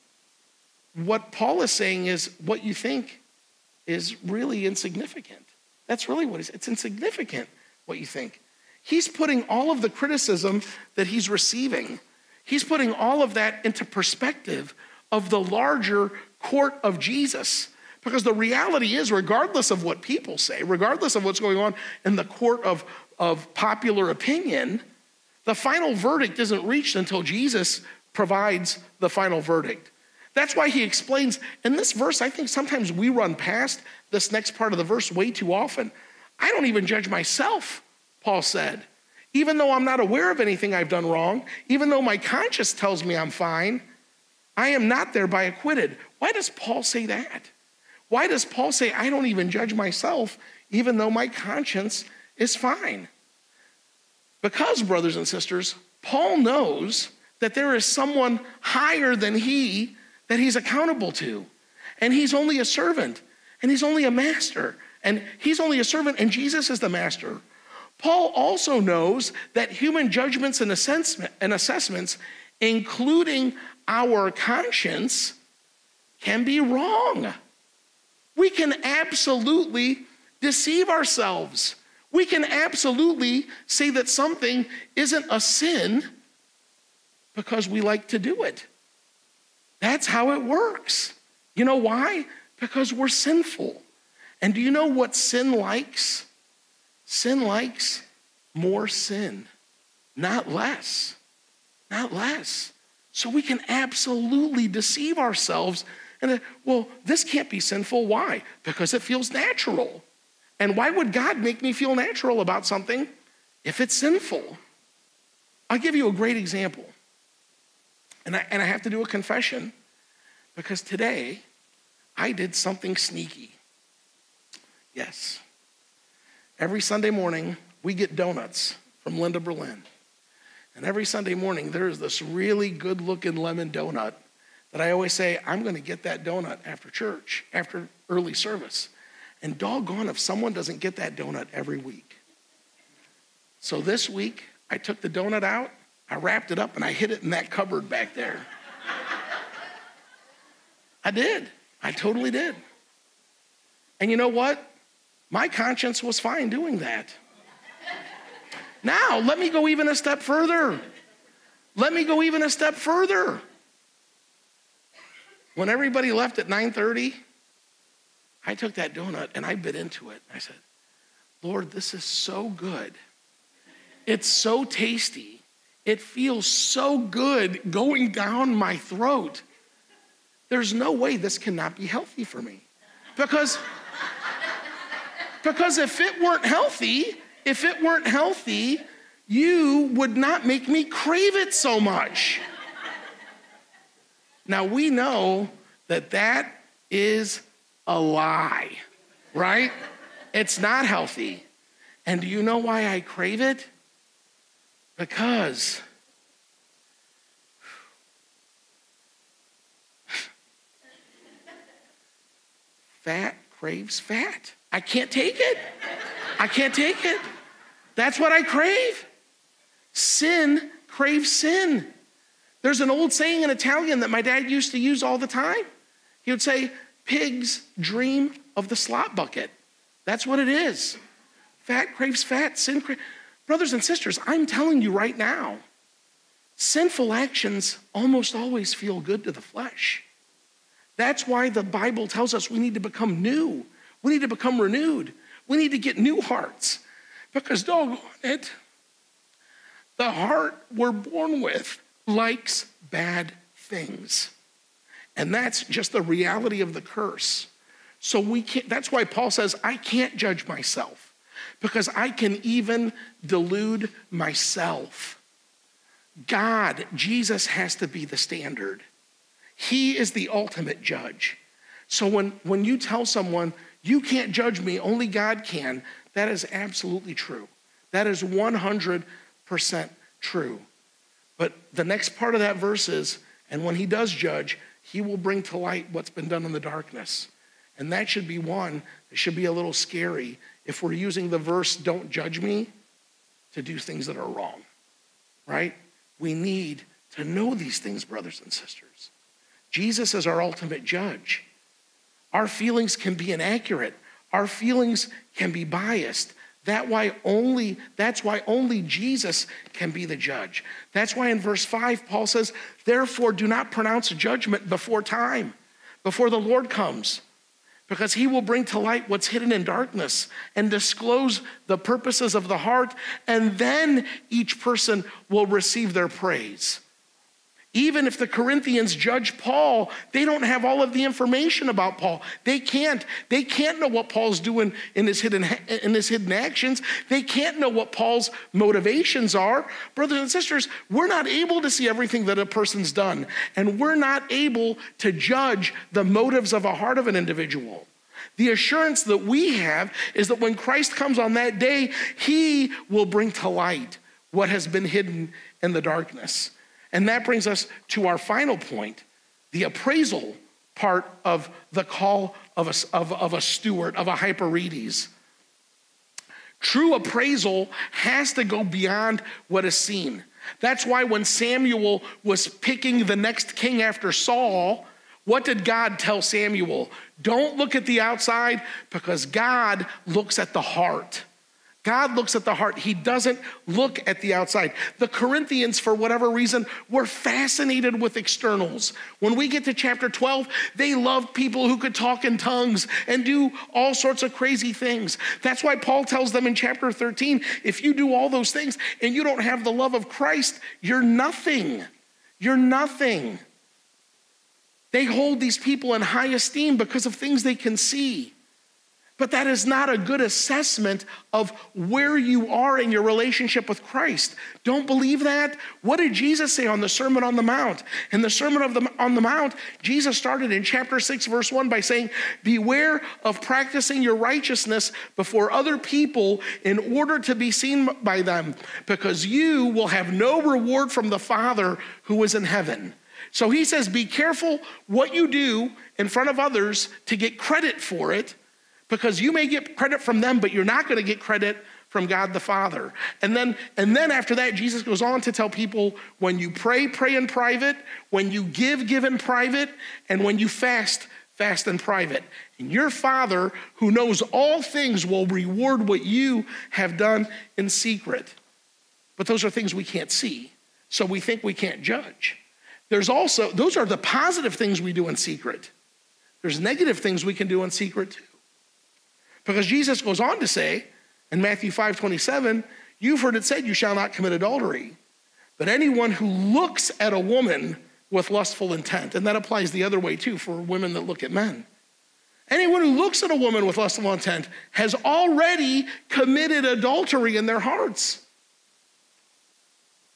What Paul is saying is, what you think is really insignificant. That's really what it is. It's insignificant what you think. He's putting all of the criticism that he's receiving, he's putting all of that into perspective of the larger court of Jesus. Because the reality is, regardless of what people say, regardless of what's going on in the court of, of popular opinion, the final verdict isn't reached until Jesus provides the final verdict. That's why he explains in this verse, I think sometimes we run past this next part of the verse way too often. I don't even judge myself, Paul said. Even though I'm not aware of anything I've done wrong, even though my conscience tells me I'm fine, I am not thereby acquitted. Why does Paul say that? Why does Paul say, I don't even judge myself, even though my conscience is fine? Because, brothers and sisters, Paul knows that there is someone higher than he that he's accountable to. And he's only a servant, and he's only a master, and he's only a servant, and Jesus is the master. Paul also knows that human judgments and, assessment, and assessments, including our conscience, can be wrong. We can absolutely deceive ourselves. We can absolutely say that something isn't a sin because we like to do it. That's how it works. You know why? Because we're sinful. And do you know what sin likes? Sin likes more sin, not less. Not less. So we can absolutely deceive ourselves. And, uh, well, this can't be sinful. Why? Because it feels natural. And why would God make me feel natural about something if it's sinful? I'll give you a great example. And I, and I have to do a confession because today I did something sneaky. Yes. Every Sunday morning, we get donuts from Linda Berlin. And every Sunday morning, there's this really good looking lemon donut that I always say, I'm going to get that donut after church, after early service. And doggone if someone doesn't get that donut every week. So this week, I took the donut out, I wrapped it up, and I hid it in that cupboard back there. I did. I totally did. And you know what? My conscience was fine doing that. Now, let me go even a step further. Let me go even a step further. When everybody left at 9:30, I took that donut and I bit into it. I said, "Lord, this is so good. It's so tasty. It feels so good going down my throat. There's no way this cannot be healthy for me." Because because if it weren't healthy, if it weren't healthy, you would not make me crave it so much. Now we know that that is a lie, right? It's not healthy. And do you know why I crave it? Because fat craves fat. I can't take it. I can't take it. That's what I crave. Sin craves sin. There's an old saying in Italian that my dad used to use all the time. He would say, Pigs dream of the slop bucket. That's what it is. Fat craves fat, sin craves. Brothers and sisters, I'm telling you right now, sinful actions almost always feel good to the flesh. That's why the Bible tells us we need to become new. We need to become renewed. We need to get new hearts. Because, doggone it, the heart we're born with likes bad things. And that's just the reality of the curse. So we can't, that's why Paul says, I can't judge myself because I can even delude myself. God, Jesus has to be the standard. He is the ultimate judge. So when, when you tell someone, you can't judge me, only God can, that is absolutely true. That is 100% true. But the next part of that verse is, and when he does judge, he will bring to light what's been done in the darkness. And that should be one that should be a little scary if we're using the verse, don't judge me, to do things that are wrong, right? We need to know these things, brothers and sisters. Jesus is our ultimate judge. Our feelings can be inaccurate. Our feelings can be biased. That why only, that's why only Jesus can be the judge. That's why in verse 5, Paul says, Therefore, do not pronounce judgment before time, before the Lord comes, because he will bring to light what's hidden in darkness and disclose the purposes of the heart, and then each person will receive their praise. Even if the Corinthians judge Paul, they don't have all of the information about Paul. They can't. They can't know what Paul's doing in his hidden in his hidden actions. They can't know what Paul's motivations are. Brothers and sisters, we're not able to see everything that a person's done, and we're not able to judge the motives of a heart of an individual. The assurance that we have is that when Christ comes on that day, he will bring to light what has been hidden in the darkness. And that brings us to our final point the appraisal part of the call of a, of, of a steward, of a hyperetes. True appraisal has to go beyond what is seen. That's why when Samuel was picking the next king after Saul, what did God tell Samuel? Don't look at the outside because God looks at the heart. God looks at the heart. He doesn't look at the outside. The Corinthians, for whatever reason, were fascinated with externals. When we get to chapter 12, they loved people who could talk in tongues and do all sorts of crazy things. That's why Paul tells them in chapter 13 if you do all those things and you don't have the love of Christ, you're nothing. You're nothing. They hold these people in high esteem because of things they can see. But that is not a good assessment of where you are in your relationship with Christ. Don't believe that? What did Jesus say on the Sermon on the Mount? In the Sermon of the, on the Mount, Jesus started in chapter 6, verse 1 by saying, Beware of practicing your righteousness before other people in order to be seen by them, because you will have no reward from the Father who is in heaven. So he says, Be careful what you do in front of others to get credit for it because you may get credit from them, but you're not going to get credit from God the Father. And then, and then after that, Jesus goes on to tell people when you pray, pray in private, when you give, give in private, and when you fast, fast in private. And your Father, who knows all things, will reward what you have done in secret. But those are things we can't see, so we think we can't judge. There's also, those are the positive things we do in secret. There's negative things we can do in secret too. Because Jesus goes on to say in Matthew 5 27, you've heard it said, you shall not commit adultery. But anyone who looks at a woman with lustful intent, and that applies the other way too for women that look at men. Anyone who looks at a woman with lustful intent has already committed adultery in their hearts.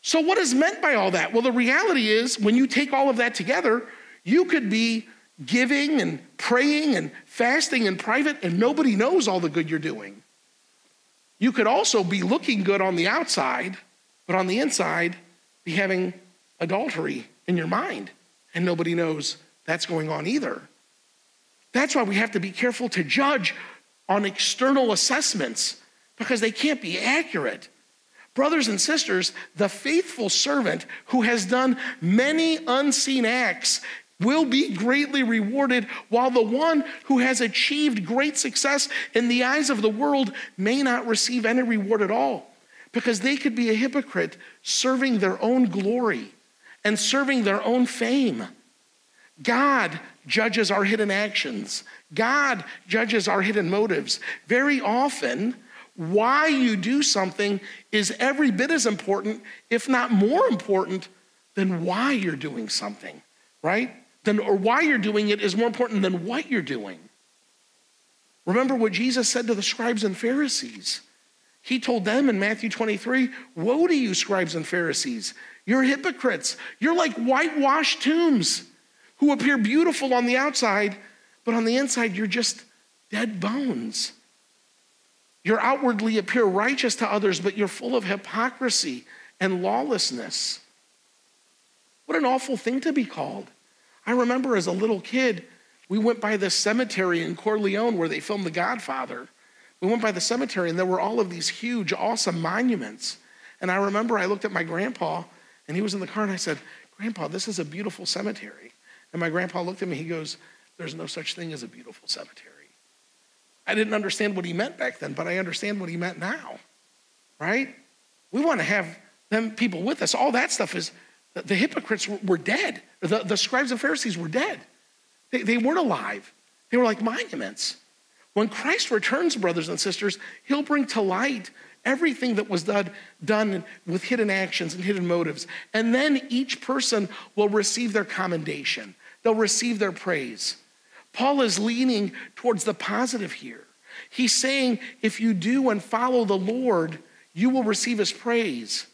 So, what is meant by all that? Well, the reality is, when you take all of that together, you could be giving and praying and fasting in private, and nobody knows all the good you're doing. You could also be looking good on the outside, but on the inside, be having adultery in your mind, and nobody knows that's going on either. That's why we have to be careful to judge on external assessments because they can't be accurate. Brothers and sisters, the faithful servant who has done many unseen acts will be greatly rewarded, while the one who has achieved great success in the eyes of the world may not receive any reward at all, because they could be a hypocrite serving their own glory and serving their own fame. God judges our hidden actions. God judges our hidden motives. Very often, why you do something is every bit as important, if not more important, than why you're doing something, right? Then, or why you're doing it is more important than what you're doing. Remember what Jesus said to the scribes and Pharisees. He told them in Matthew 23 Woe to you, scribes and Pharisees! You're hypocrites. You're like whitewashed tombs who appear beautiful on the outside, but on the inside, you're just dead bones. You outwardly appear righteous to others, but you're full of hypocrisy and lawlessness. What an awful thing to be called. I remember as a little kid, we went by this cemetery in Corleone where they filmed The Godfather. We went by the cemetery and there were all of these huge, awesome monuments. And I remember I looked at my grandpa and he was in the car and I said, Grandpa, this is a beautiful cemetery. And my grandpa looked at me, he goes, There's no such thing as a beautiful cemetery. I didn't understand what he meant back then, but I understand what he meant now, right? We want to have them people with us. All that stuff is the hypocrites were dead. The, the scribes and Pharisees were dead. They, they weren't alive. They were like monuments. When Christ returns, brothers and sisters, he'll bring to light everything that was done, done with hidden actions and hidden motives. And then each person will receive their commendation, they'll receive their praise. Paul is leaning towards the positive here. He's saying, if you do and follow the Lord, you will receive his praise.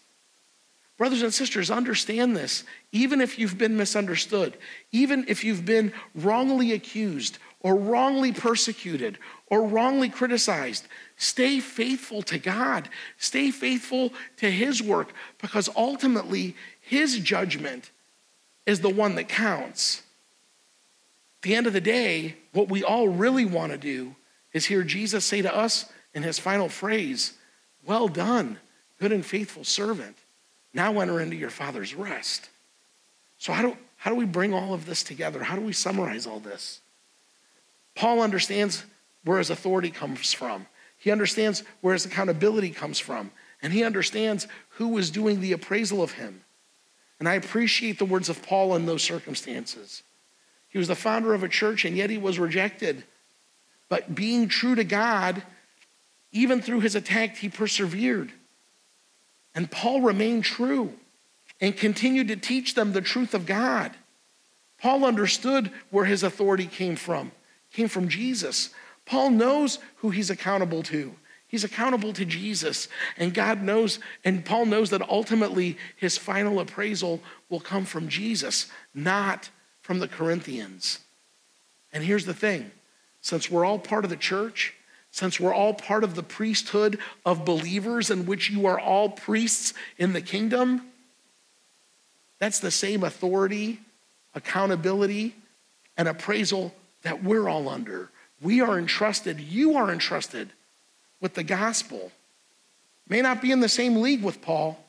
Brothers and sisters, understand this. Even if you've been misunderstood, even if you've been wrongly accused or wrongly persecuted or wrongly criticized, stay faithful to God. Stay faithful to His work because ultimately His judgment is the one that counts. At the end of the day, what we all really want to do is hear Jesus say to us in his final phrase, Well done, good and faithful servant. Now enter into your Father's rest. So, how do, how do we bring all of this together? How do we summarize all this? Paul understands where his authority comes from, he understands where his accountability comes from, and he understands who is doing the appraisal of him. And I appreciate the words of Paul in those circumstances. He was the founder of a church, and yet he was rejected. But being true to God, even through his attack, he persevered. And Paul remained true and continued to teach them the truth of God. Paul understood where his authority came from. Came from Jesus. Paul knows who he's accountable to. He's accountable to Jesus. And God knows, and Paul knows that ultimately his final appraisal will come from Jesus, not from the Corinthians. And here's the thing since we're all part of the church, since we're all part of the priesthood of believers in which you are all priests in the kingdom, that's the same authority, accountability, and appraisal that we're all under. We are entrusted, you are entrusted with the gospel. May not be in the same league with Paul,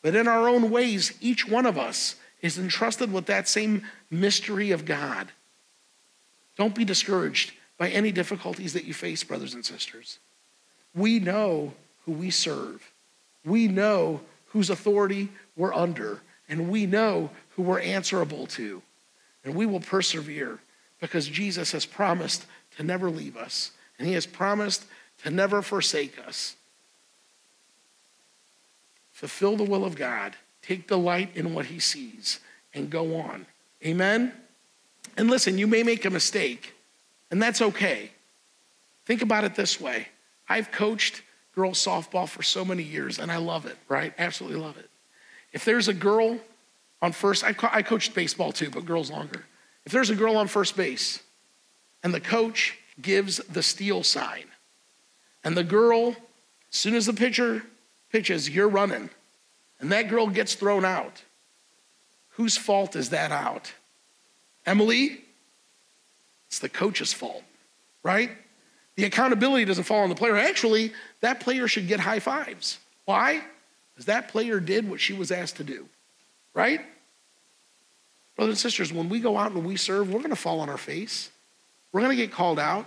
but in our own ways, each one of us is entrusted with that same mystery of God. Don't be discouraged by any difficulties that you face, brothers and sisters. We know who we serve, we know whose authority we're under, and we know who we're answerable to. And we will persevere because Jesus has promised to never leave us, and He has promised to never forsake us. Fulfill the will of God, take delight in what He sees, and go on. Amen? And listen, you may make a mistake, and that's okay. Think about it this way I've coached girls softball for so many years, and I love it, right? Absolutely love it. If there's a girl on first, I, co- I coached baseball too, but girls longer. If there's a girl on first base and the coach gives the steal sign, and the girl, as soon as the pitcher pitches, you're running, and that girl gets thrown out, whose fault is that out? Emily? It's the coach's fault, right? The accountability doesn't fall on the player. Actually, that player should get high fives. Why? Because that player did what she was asked to do, right? Brothers and sisters, when we go out and we serve, we're going to fall on our face. We're going to get called out.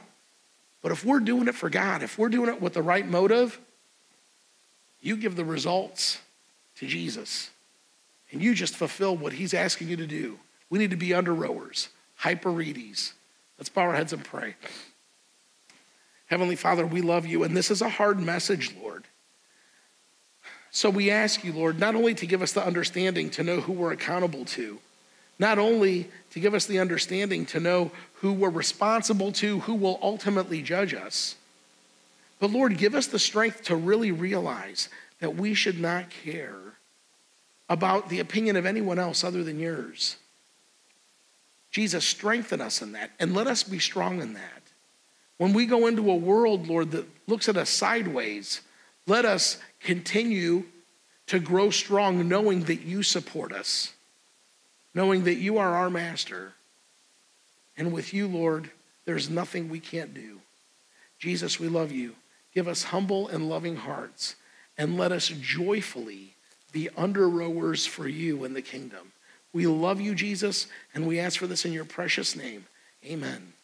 But if we're doing it for God, if we're doing it with the right motive, you give the results to Jesus. And you just fulfill what he's asking you to do. We need to be under rowers, hyperetes. Let's bow our heads and pray. Heavenly Father, we love you, and this is a hard message, Lord. So we ask you, Lord, not only to give us the understanding to know who we're accountable to, not only to give us the understanding to know who we're responsible to, who will ultimately judge us, but Lord, give us the strength to really realize that we should not care about the opinion of anyone else other than yours. Jesus, strengthen us in that and let us be strong in that. When we go into a world, Lord, that looks at us sideways, let us continue to grow strong knowing that you support us, knowing that you are our master. And with you, Lord, there's nothing we can't do. Jesus, we love you. Give us humble and loving hearts, and let us joyfully be under rowers for you in the kingdom. We love you, Jesus, and we ask for this in your precious name. Amen.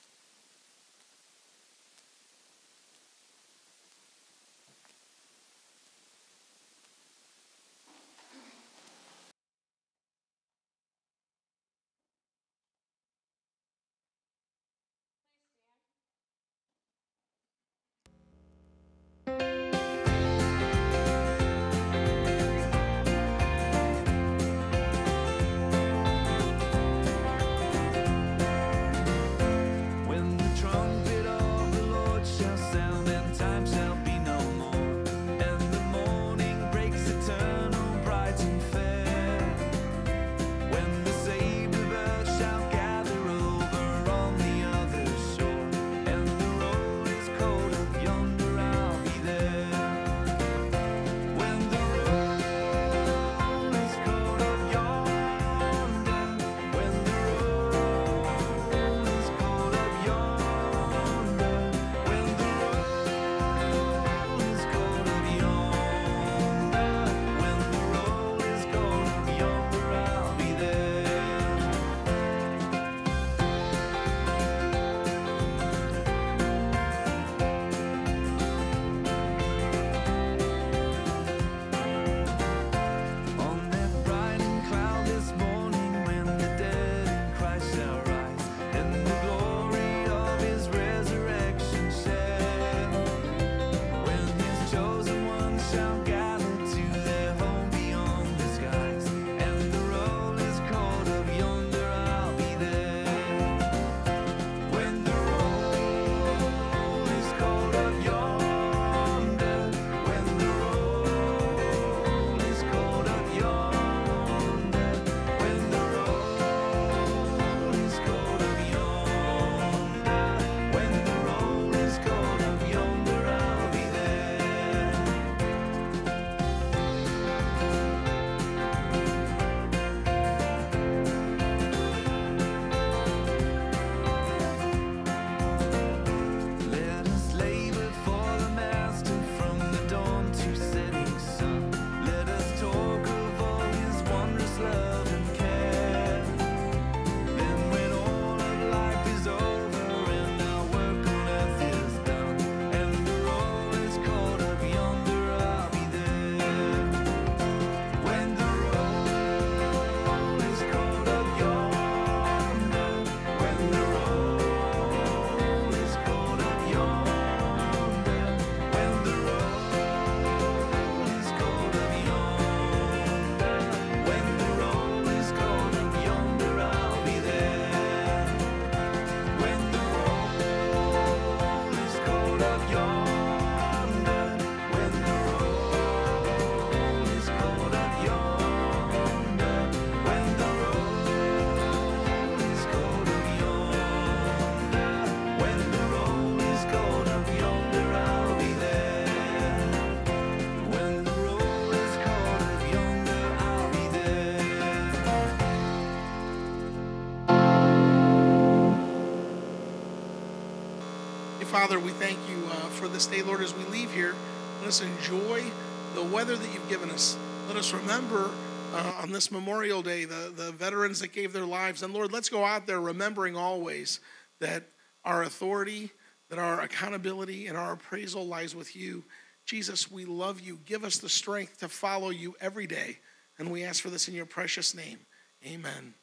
Father, we thank you uh, for this day, Lord, as we leave here. Let us enjoy the weather that you've given us. Let us remember uh, on this Memorial Day the, the veterans that gave their lives. And Lord, let's go out there remembering always that our authority, that our accountability, and our appraisal lies with you. Jesus, we love you. Give us the strength to follow you every day. And we ask for this in your precious name. Amen.